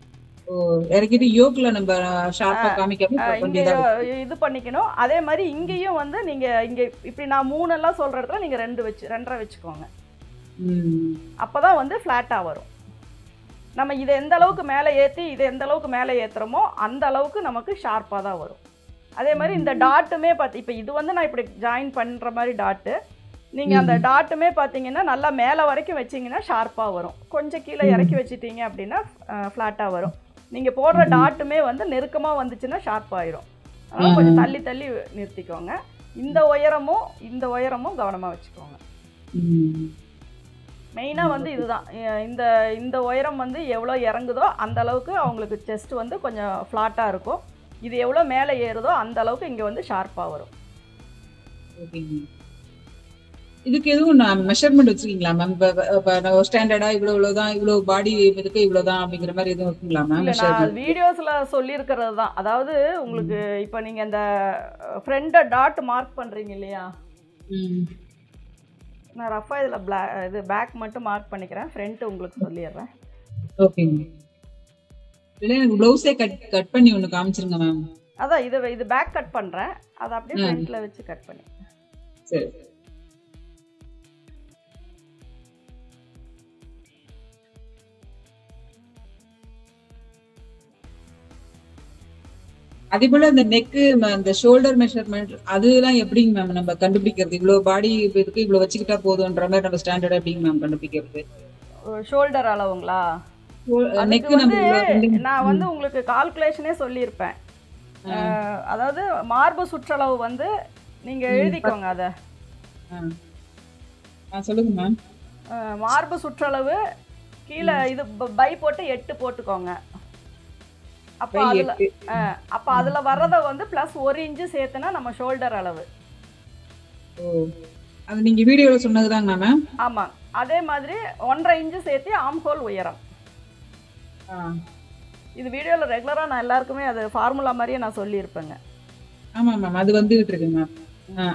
இறக்கிட்டு யோக்ல நம்ம ஷார்ப்பா காமிக்காம அஹ் இங்க கொஞ்சம் இது பண்ணிக்கணும். அதே மாதிரி இங்கேயும் வந்து நீங்க இங்க இப்படி நான் மூணு எல்லாம் சொல்ற இடத்துல நீங்க ரெண்டு வச்சு ரெண்டரை வச்சுக்கோங்க. அப்பதான் வந்து ஃப்ளாட்டா வரும். நம்ம இதை எந்த அளவுக்கு மேலே ஏற்றி இதை எந்த அளவுக்கு மேலே ஏத்துறோமோ அந்த அளவுக்கு நமக்கு ஷார்ப்பாக தான் வரும். அதே மாதிரி இந்த டாட்டுமே பார்த்து இப்போ இது வந்து நான் இப்படி ஜாயின் பண்ணுற மாதிரி டாட்டு நீங்கள் அந்த டாட்டுமே பார்த்தீங்கன்னா நல்லா மேலே வரைக்கும் வச்சீங்கன்னா ஷார்ப்பாக வரும். கொஞ்சம் கீழே இறக்கி வச்சிட்டீங்க அப்படின்னா ஃப்ளாட்டாக வரும். நீங்கள் போடுற டாட்டுமே வந்து நெருக்கமாக வந்துச்சுன்னா ஷார்ப் ஆயிரும். அதனால கொஞ்சம் தள்ளி தள்ளி நிறுத்திக்கோங்க. இந்த உயரமும் இந்த உயரமும் கவனமாக வச்சுக்கோங்க. மெயினாக வந்து இதுதான். இந்த இந்த உயரம் வந்து எவ்வளோ இறங்குதோ அந்த அளவுக்கு அவங்களுக்கு செஸ்ட் வந்து கொஞ்சம் ஃப்ளாட்டாக இருக்கும். இது எவ்வளோ மேலே ஏறுதோ அந்த அளவுக்கு இங்கே வந்து ஷார்ப்பாக வரும். இதுக்கு எதுவும் மெஷர்மெண்ட் வச்சிருக்கீங்களா மேம் இப்போ ஸ்டாண்டர்டா இவ்வளவு இவ்வளவுதான் இவ்வளவு பாடி இதுக்கு இவ்வளவுதான் அப்படிங்கிற மாதிரி எதுவும் இருக்குங்களா மேம் வீடியோஸில் சொல்லியிருக்கிறது தான். அதாவது உங்களுக்கு இப்போ நீங்கள் இந்த ஃப்ரெண்டை டாட் மார்க் பண்ணுறீங்க இல்லையா? நான் ரஃபாக இதில் பிளா இது பேக் மட்டும் மார்க் பண்ணிக்கிறேன். ஃப்ரண்ட் உங்களுக்கு சொல்லிடுறேன். ஓகேங்க இல்லை எனக்கு ப்ளவுஸே கட் கட் பண்ணி ஒன்று காமிச்சிருங்க மேம் அதான் இது இது பேக் கட் பண்ணுறேன் அதை அப்படியே ஃப்ரண்ட்டில் வச்சு கட் பண்ணி சரி. அதே போல இந்த நெக்கு அந்த ஷோல்டர் மெஷர்மெண்ட் அதெல்லாம் எப்படிங்க மேம் நம்ம கண்டுபிடிக்கிறது? இவ்வளவு பாடி இதுக்கு இவ்வளவு வச்சுக்கிட்டா போதும்ன்ற மாதிரி நம்ம ஸ்டாண்டர்ட் எப்படிங்க மேம் கண்டுபிடிக்கிறது? ஷோல்டர் அளவுங்களா? நெக்கு வந்து நான் வந்து உங்களுக்கு கால்குலேஷனே சொல்லியிருப்பேன். அதாவது மார்பு சுற்றளவு வந்து நீங்க எழுதிக்கோங்க அத. சொல்லுங்க மேம் மார்பு சுற்றளவு கீழே இது பை போட்டு எட்டு போட்டுக்கோங்க. அப்போ அதுல அப்ப அதுல வர்றத வந்து பிளஸ் ஒரு இன்ச்சு சேர்த்துனா நம்ம ஷோல்டர் அளவு. அது நீங்க வீடியோல சொன்னதுதாங்க மேம் ஆமா. அதே மாதிரி ஒன்றரை இன்ச்சு சேர்த்து ஆம் ஹோல் உயரம். இது வீடியோல ரெகுலரா நான் எல்லாருக்குமே அது ஃபார்முலா மாதிரியே நான் சொல்லியிருப்பேங்க. ஆமா மேம் அது வந்துகிட்டு இருக்கு மேம்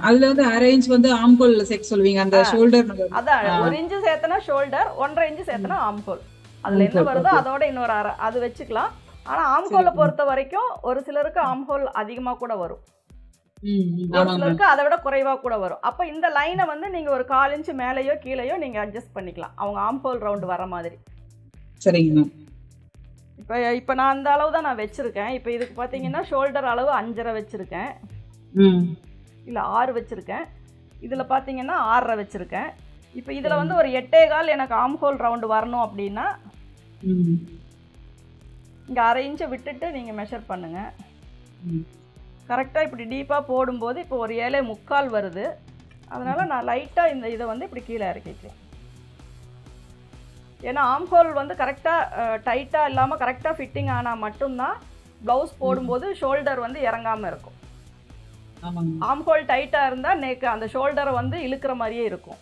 அதுல வந்து அரை இன்ச் வந்து ஆம்கோல்ல சேர்க்க சொல்லுவீங்க அந்த ஷோல்டர் அதான் ஒரு இன்ச்சு சேர்த்தனா ஷோல்டர் ஒன்றரை இன்ச்சு சேர்த்தனா ஆம் ஹோல் அதுல என்ன வருதோ அதோட இன்னொரு அரை அது வச்சுக்கலாம். ஆனா ஆம் ஹோலை பொறுத்த வரைக்கும் ஒரு சிலருக்கு ஆம் ஹோல் அதிகமா கூட வரும். ஒரு சிலருக்கு அதை விட குறைவா கூட வரும். அப்ப இந்த லைனை வந்து நீங்க ஒரு கால் இன்ச் மேலேயோ கீழேயோ நீங்க அட்ஜஸ்ட் பண்ணிக்கலாம். அவங்க ஆம் ஹோல் ரவுண்ட் வர மாதிரி. சரிங்க இப்போ இப்போ நான் அந்த அளவு தான் நான் வச்சிருக்கேன். இப்போ இதுக்கு பார்த்தீங்கன்னா ஷோல்டர் அளவு அஞ்சரை வச்சிருக்கேன். இல்லை ஆறு வச்சிருக்கேன். இதில் பார்த்தீங்கன்னா ஆறரை வச்சிருக்கேன். இப்போ இதில் வந்து ஒரு எட்டே கால் எனக்கு ஆம் ஹோல் ரவுண்டு வரணும் அப்படின்னா இங்கே அரை இன்ச்சை விட்டுட்டு நீங்கள் மெஷர் பண்ணுங்கள். கரெக்டாக இப்படி டீப்பாக போடும்போது இப்போ ஒரு ஏழே முக்கால் வருது. அதனால் நான் லைட்டாக இந்த இதை வந்து இப்படி கீழே இறக்கிக்கலாம் ஏன்னா ஆம் ஹோல் வந்து கரெக்டாக டைட்டாக இல்லாமல் கரெக்டாக ஃபிட்டிங் ஆனால் மட்டும்தான் ப்ளவுஸ் போடும்போது ஷோல்டர் வந்து இறங்காமல் இருக்கும். ஆம் ஹோல் டைட்டாக இருந்தால் நேக்கு அந்த ஷோல்டரை வந்து இழுக்கிற மாதிரியே இருக்கும்.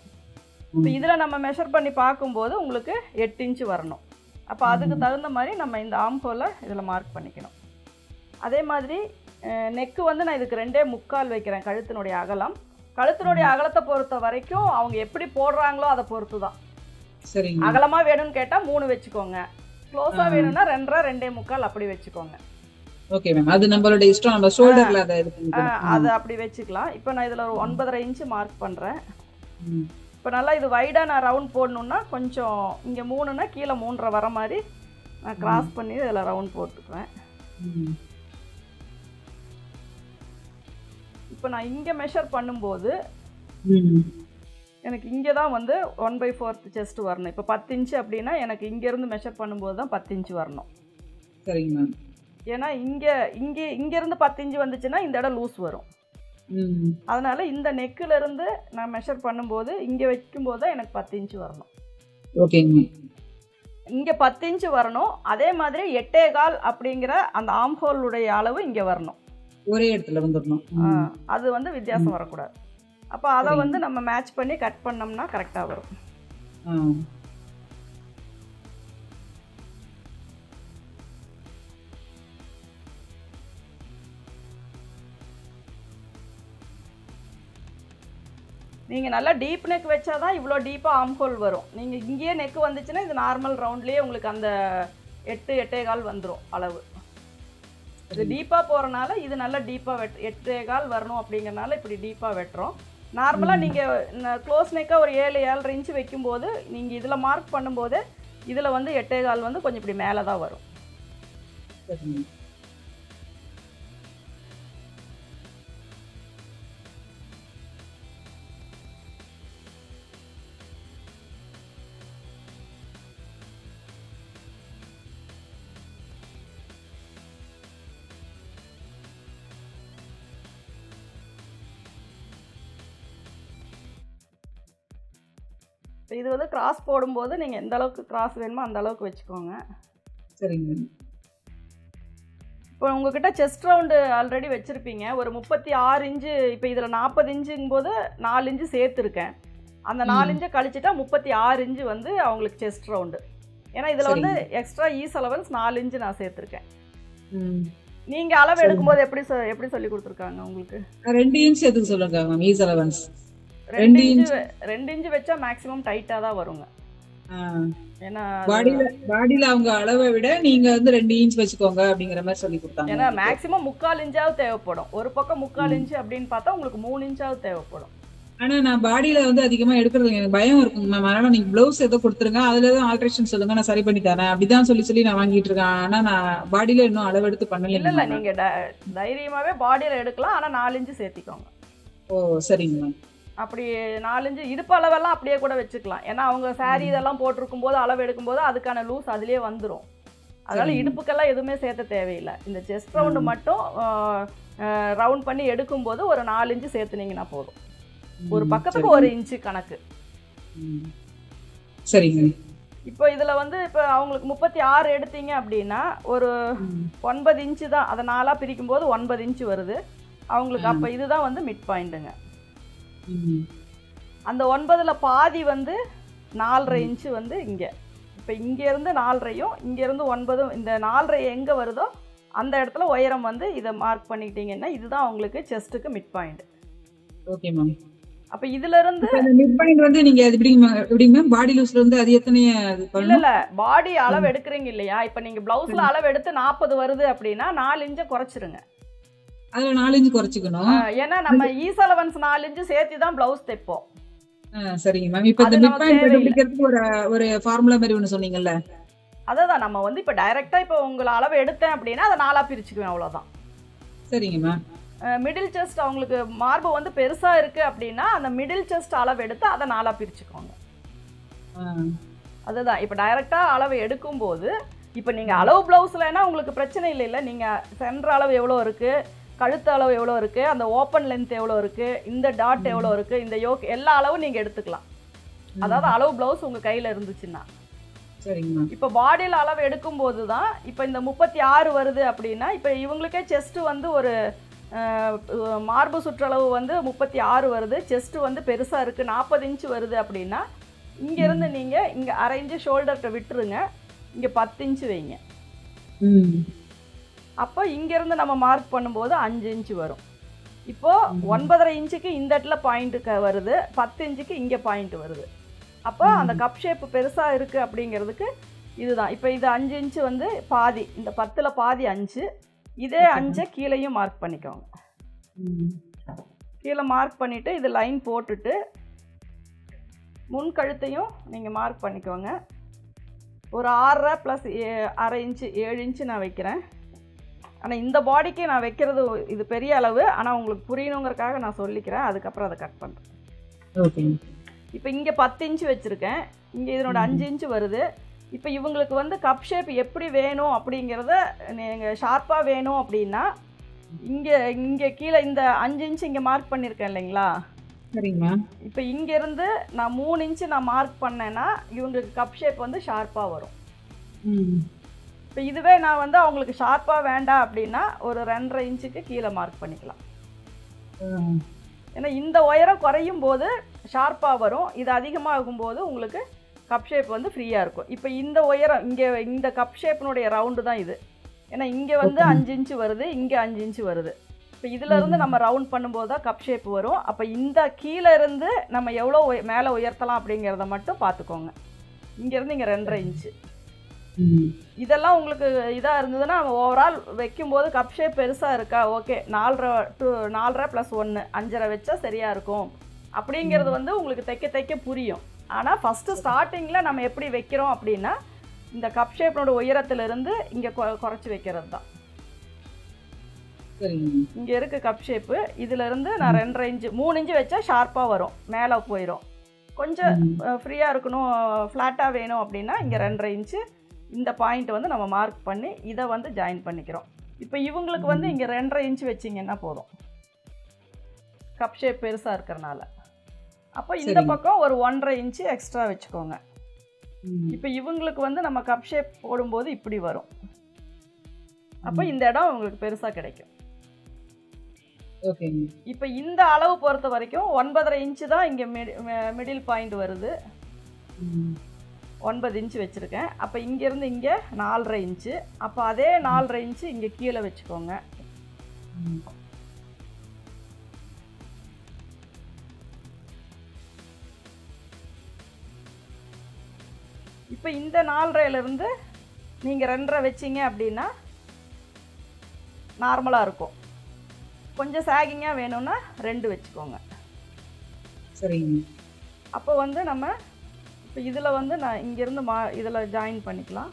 இப்போ. இதில் நம்ம மெஷர் பண்ணி பார்க்கும்போது உங்களுக்கு எட்டு இன்ச்சு வரணும். அப்போ அதுக்கு தகுந்த மாதிரி நம்ம இந்த ஆம் ஹோலை இதில் மார்க் பண்ணிக்கணும். அதே மாதிரி நெக்கு வந்து நான் இதுக்கு ரெண்டே முக்கால் வைக்கிறேன் கழுத்தினுடைய அகலம். கழுத்தினுடைய அகலத்தை பொறுத்த வரைக்கும் அவங்க எப்படி போடுறாங்களோ அதை பொறுத்து தான் அகலமாக வேணும்னு கேட்டால் மூணு வச்சுக்கோங்க. க்ளோஸாக. வேணும்னா ரெண்டரை ரெண்டே முக்கால் அப்படி வச்சுக்கோங்க. ஓகே மேம் அது நம்மளோட இஷ்டம். நம்ம ஷோல்டர்ல அதை இது அதை அப்படி வச்சுக்கலாம். இப்போ நான் இதில் ஒரு ஒன்பதரை இன்ச்சு மார்க் பண்ணுறேன். இப்போ நல்லா இது வைடாக நான் ரவுண்ட் போடணுன்னா கொஞ்சம் இங்கே மூணுனா கீழே மூன்றரை வர மாதிரி நான் கிராஸ் பண்ணி இதில் ரவுண்ட் போட்டுக்குவேன். இப்போ நான் இங்கே மெஷர் பண்ணும்போது. எனக்கு இங்கே தான் வந்து ஒன் பை ஃபோர்த் செஸ்ட் வரணும் இப்போ பத்து இன்ச்சு அப்படின்னா எனக்கு இங்கேருந்து மெஷர் பண்ணும்போது தான் பத்து இன்ச்சு வரணும் சரிங்க மேம் ஏன்னா இங்கே இங்கே இங்கேருந்து பத்து இன்ச்சு வந்துச்சுன்னா இந்த இடம் லூஸ் வரும். அதனால் இந்த நெக்கில் இருந்து நான் மெஷர் பண்ணும்போது இங்கே வைக்கும்போது தான் எனக்கு பத்து இன்ச்சு வரணும். ஓகேங்க. இங்கே பத்து இன்ச்சு வரணும். அதே மாதிரி எட்டே கால் அப்படிங்கிற அந்த ஆம் ஹோலுடைய அளவு இங்கே வரணும். ஒரே இடத்துல வந்துடணும். அது வந்து வித்தியாசம் வரக்கூடாது. அப்போ அதை வந்து நம்ம மேட்ச் பண்ணி கட் பண்ணோம்னா கரெக்டாக வரும். நீங்கள் நல்லா டீப் நெக் வச்சா தான் இவ்வளோ டீப்பாக ஆம் ஹோல் வரும். நீங்கள் இங்கேயே நெக் வந்துச்சுன்னா இது நார்மல் ரவுண்ட்லேயே உங்களுக்கு அந்த எட்டு எட்டே கால் வந்துடும் அளவு. இது டீப்பாக போகிறனால இது நல்லா டீப்பாக வெட் எட்டே கால் வரணும் அப்படிங்கறனால இப்படி டீப்பாக வெட்டுறோம். நார்மலாக நீங்கள் க்ளோஸ் நெக்காக ஒரு ஏழு ஏழரை இன்ச்சு வைக்கும்போது நீங்கள் இதில் மார்க் பண்ணும்போது இதில் வந்து எட்டே கால் வந்து கொஞ்சம் இப்படி மேலே தான் வரும் இது வந்து கிராஸ் போடும்போது நீங்கள் எந்த அளவுக்கு கிராஸ் வேணுமோ அந்த அளவுக்கு வச்சுக்கோங்க. சரிங்க இப்போ உங்ககிட்ட செஸ்ட் ரவுண்டு ஆல்ரெடி வச்சுருப்பீங்க. ஒரு முப்பத்தி ஆறு இன்ச்சு இப்போ இதில் நாற்பது இன்ச்சுங்கும் போது நாலு இன்ச்சு சேர்த்துருக்கேன். அந்த நாலு இன்ச்சை கழிச்சிட்டா முப்பத்தி ஆறு இன்ச்சு வந்து அவங்களுக்கு செஸ்ட் ரவுண்டு ஏன்னா இதில் வந்து எக்ஸ்ட்ரா ஈஸ் அலவன்ஸ் நாலு இன்ச்சு நான் சேர்த்துருக்கேன். நீங்கள் அளவு எடுக்கும்போது எப்படி எப்படி சொல்லி கொடுத்துருக்காங்க உங்களுக்கு? ரெண்டு இன்ச் எதுக்கு சொல்லுங்க மேம் ஈஸ் அலவன்ஸ் ரெண்டு இன்ச்சு ரெண்டு இன்ச்சு வச்சா மேக்ஸிமம் டைட்டாக தான் வருங்க. ஏன்னா பாடியில பாடியில அவங்க அளவை விட நீங்க வந்து ரெண்டு இன்ச் வச்சுக்கோங்க அப்படிங்கிற மாதிரி சொல்லி கொடுத்தாங்க. ஏன்னா மேக்ஸிமம் முக்கால் இன்ச்சாவது தேவைப்படும். ஒரு பக்கம் முக்கால் இன்ச்சு அப்படின்னு பார்த்தா உங்களுக்கு மூணு இன்ச்சாவது தேவைப்படும். ஆனா நான் பாடியில வந்து அதிகமா எடுக்கிறது எனக்கு பயம் இருக்குங்க மேம் அதனால நீங்க பிளவுஸ் ஏதோ கொடுத்துருங்க அதுல ஏதோ ஆல்ட்ரேஷன் சொல்லுங்க நான் சரி பண்ணி தரேன். அப்படிதான் சொல்லி சொல்லி நான் வாங்கிட்டு இருக்கேன். ஆனா நான் பாடியில இன்னும் இல்ல இல்ல பண்ணல நீங்க த- தைரியமாவே பாடியில எடுக்கலாம். ஆனா நாலு இன்ச்சு சேர்த்திக்கோங்க. ஓ சரிங்க மேம் அப்படி நாலஞ்சு இடுப்பு அளவெல்லாம் அப்படியே கூட வச்சுக்கலாம். ஏன்னா அவங்க saree இதெல்லாம் போட்டிருக்கும் போது அளவு எடுக்கும்போது அதுக்கான லூஸ் அதுலேயே வந்துடும் அதனால. இடுப்புக்கெல்லாம் எதுவுமே சேர்த்த தேவையில்லை. இந்த செஸ்ட் ரவுண்டு மட்டும் ரவுண்ட் பண்ணி எடுக்கும்போது ஒரு நாலு இன்ச்சு சேர்த்துனீங்கன்னா போதும். ஒரு பக்கத்துக்கு ஒரு இன்ச்சு கணக்கு. சரிங்க இப்போ இதில் வந்து இப்போ அவங்களுக்கு முப்பத்தி ஆறு எடுத்தீங்க அப்படின்னா ஒரு. ஒன்பது இன்ச்சு தான். அதை நாலாக பிரிக்கும் போது ஒன்பது இன்ச்சு வருது. அவங்களுக்கு. அப்போ இதுதான் வந்து மிட் பாயிண்ட்டுங்க. அந்த ஒன்பதில் பாதி வந்து நாலரை இன்ச்சு வந்து இங்கே. இப்போ இங்கேருந்து நாலரையும் இங்கேருந்து ஒன்பதும் இந்த நாலரை எங்கே வருதோ அந்த இடத்துல உயரம் வந்து இதை மார்க் பண்ணிக்கிட்டீங்கன்னா இதுதான் உங்களுக்கு செஸ்ட்டுக்கு மிட் பாயிண்ட் ஓகே மேம் அப்போ இதிலிருந்து இப்ப இந்த மிட் பாயிண்ட் வந்து நீங்க அது எப்படி ma'am- எப்படி மேம் பாடி லூஸ்ல இருந்து அது எத்தனை அது இல்ல இல்ல. பாடி அளவு எடுக்கிறீங்க இல்லையா? இப்போ நீங்கள் ப்ளவுஸில் அளவு எடுத்து நாற்பது வருது அப்படின்னா நாலு இன்ச்சை குறைச்சிருங்க. அதுல நாலு இன்ச்சு குறைச்சிக்கணும். ஏன்னா நம்ம ஈஸ் அலவன்ஸ் நாலு இன்ச்சு சேர்த்து தான் ப்ளவுஸ் தைப்போம். சரிங்க மேம் இப்ப இந்த மிட் பாயிண்ட். கண்டுபிடிக்கிறதுக்கு ஒரு ஒரு ஃபார்முலா மாதிரி ஒண்ணு சொன்னீங்கல்ல? அதான் நம்ம வந்து இப்போ டைரெக்டாக இப்போ உங்களை அளவு எடுத்தேன் அப்படின்னா அதை நாலாக பிரிச்சுக்குவேன் அவ்வளோதான் சரிங்க மேம் மிடில் செஸ்ட் அவங்களுக்கு மார்பு வந்து பெருசாக இருக்குது அப்படின்னா அந்த மிடில் செஸ்ட் அளவு எடுத்து அதை நாலாக பிரிச்சுக்கோங்க. அதுதான். இப்போ டைரெக்டாக அளவு எடுக்கும்போது இப்போ நீங்கள் அளவு ப்ளவுஸ்லனா உங்களுக்கு பிரச்சனை இல்லை இல்லை நீங்கள் சென்டர் அளவு எவ்வளோ இருக்குது கழுத்து அளவு எவ்வளோ இருக்குது அந்த ஓப்பன் லென்த் எவ்வளோ இருக்குது இந்த டாட் எவ்வளோ இருக்குது இந்த யோக் எல்லா அளவும் நீங்கள் எடுத்துக்கலாம். அதாவது அளவு ப்ளவுஸ் உங்கள் கையில் இருந்துச்சுன்னா. சரிங்க மேம் இப்போ பாடியில் அளவு எடுக்கும்போது தான் இப்போ இந்த முப்பத்தி ஆறு வருது அப்படின்னா இப்போ இவங்களுக்கே செஸ்ட்டு வந்து ஒரு மார்பு சுற்றளவு வந்து முப்பத்தி ஆறு வருது. செஸ்ட்டு வந்து பெருசாக இருக்குது நாற்பது இன்ச்சு வருது அப்படின்னா இங்கேருந்து நீங்கள் இங்கே அரை இன்ச்சு ஷோல்டர்கிட்ட விட்டுருங்க. இங்கே பத்து இன்ச்சு வைங்க. அப்போ இங்கேருந்து நம்ம மார்க் பண்ணும்போது அஞ்சு இன்ச்சு வரும். இப்போது ஒன்பதரை இன்ச்சுக்கு இந்த இடத்துல பாயிண்ட்டு வருது பத்து இன்ச்சுக்கு இங்கே பாயிண்ட் வருது. அப்போ அந்த கப் ஷேப் பெருசாக இருக்குது அப்படிங்கிறதுக்கு இதுதான். இப்போ இது அஞ்சு இன்ச்சு வந்து பாதி இந்த பத்தில் பாதி அஞ்சு இதே அஞ்சை கீழேயும் மார்க் பண்ணிக்கோங்க. கீழே மார்க் பண்ணிவிட்டு இது லைன் போட்டுட்டு முன் கழுத்தையும் நீங்கள் மார்க் பண்ணிக்கோங்க. ஒரு ஆறரை ப்ளஸ் அரை இன்ச்சு ஏழு இன்ச்சு நான் வைக்கிறேன். ஆனால் இந்த பாடிக்கு நான் வைக்கிறது இது பெரிய அளவு. ஆனால் உங்களுக்கு புரியணுங்கிறதுக்காக நான் சொல்லிக்கிறேன். அதுக்கப்புறம் அதை கட் பண்ணுறேன் ஓகேங்க இப்போ இங்கே பத்து இன்ச்சு வச்சுருக்கேன். இங்கே இதனோட அஞ்சு இன்ச்சு வருது. இப்போ இவங்களுக்கு வந்து கப் ஷேப் எப்படி வேணும் அப்படிங்கிறத நீங்கள் ஷார்ப்பாக வேணும் அப்படின்னா இங்கே இங்கே கீழே இந்த அஞ்சு இன்ச்சு இங்கே மார்க் பண்ணியிருக்கேன் இல்லைங்களா? சரிங்க மேம் இப்போ இங்கேருந்து நான் மூணு இன்ச்சு நான் மார்க் பண்ணேன்னா இவங்களுக்கு கப் ஷேப் வந்து ஷார்ப்பாக வரும். ம். இப்போ இதுவே நான் வந்து அவங்களுக்கு ஷார்ப்பாக வேண்டாம் அப்படின்னா ஒரு ரெண்டரை இன்ச்சுக்கு கீழே மார்க் பண்ணிக்கலாம். ஏன்னா இந்த உயரம் குறையும் போது ஷார்ப்பாக வரும். இது அதிகமாகும் போது உங்களுக்கு கப் ஷேப் வந்து ஃப்ரீயாக இருக்கும். இப்போ இந்த உயரம் இங்கே இந்த கப் ஷேப்பினுடைய ரவுண்டு தான் இது. ஏன்னா இங்கே வந்து. அஞ்சு இன்ச்சு வருது இங்கே அஞ்சு இன்ச்சு வருது. இப்போ இதுல இருந்து நம்ம ரவுண்ட் பண்ணும்போது தான் கப் ஷேப் வரும். அப்போ இந்த கீழே இருந்து நம்ம எவ்வளோ மேலே உயர்த்தலாம் அப்படிங்கிறத மட்டும் பார்த்துக்கோங்க. இங்கேருந்து இங்கே ரெண்டரை இன்ச்சு. இதெல்லாம் உங்களுக்கு இதாக இருந்ததுன்னா ஓவரால் வைக்கும்போது கப் ஷேப் பெருசாக இருக்கா? ஓகே நாலரை டூ நாலரை ப்ளஸ் ஒன்று அஞ்சரை வச்சா சரியாக இருக்கும். அப்படிங்கிறது வந்து உங்களுக்கு தைக்க தைக்க புரியும். ஆனால் ஃபஸ்ட்டு ஸ்டார்டிங்கில் நம்ம எப்படி வைக்கிறோம் அப்படின்னா இந்த கப் ஷேப்னோட உயரத்திலிருந்து இங்கே குறைச்சி வைக்கிறது தான் இங்கே இருக்க கப் ஷேப்பு இதிலிருந்து நான் ரெண்டரை இன்ச்சு மூணு இன்ச்சு வச்சா ஷார்ப்பாக வரும். மேலே போயிடும் கொஞ்சம். ஃப்ரீயாக இருக்கணும் ஃப்ளாட்டாக வேணும் அப்படின்னா இங்கே ரெண்டரை இன்ச்சு இந்த பாயிண்ட் வந்து நம்ம மார்க் பண்ணி இதை வந்து ஜாயின் பண்ணிக்கிறோம். இப்போ இவங்களுக்கு வந்து இங்கே ரெண்டரை இன்ச்சு வச்சிங்கன்னா போதும். கப் ஷேப் பெருசாக இருக்கிறனால. அப்போ இந்த. பக்கம் ஒரு ஒன்றரை இன்ச்சு எக்ஸ்ட்ரா வச்சுக்கோங்க. இப்போ இவங்களுக்கு வந்து நம்ம கப் ஷேப் போடும்போது இப்படி வரும். அப்போ இந்த இடம் உங்களுக்கு பெருசாக கிடைக்கும். இப்போ இந்த அளவு பொறுத்த வரைக்கும் ஒன்பதரை இன்ச்சு தான் இங்கே மிடில் பாயிண்ட் வருது. ஒன்பது இன்ச்சு வச்சுருக்கேன். அப்போ இங்கேருந்து இங்கே நாலரை இன்ச்சு அப்போ அதே நாலரை இன்ச்சு இங்கே கீழே வச்சுக்கோங்க. இப்போ இந்த நாலரையிலேருந்து நீங்கள் ரெண்டரை வச்சீங்க அப்படின்னா நார்மலாக இருக்கும். கொஞ்சம் சாகிங்காக வேணும்னா ரெண்டு வச்சுக்கோங்க. சரிங்க. அப்போ வந்து நம்ம இப்போ இதில் வந்து நான் இங்கேருந்து மா இதில் ஜாயின் பண்ணிக்கலாம்.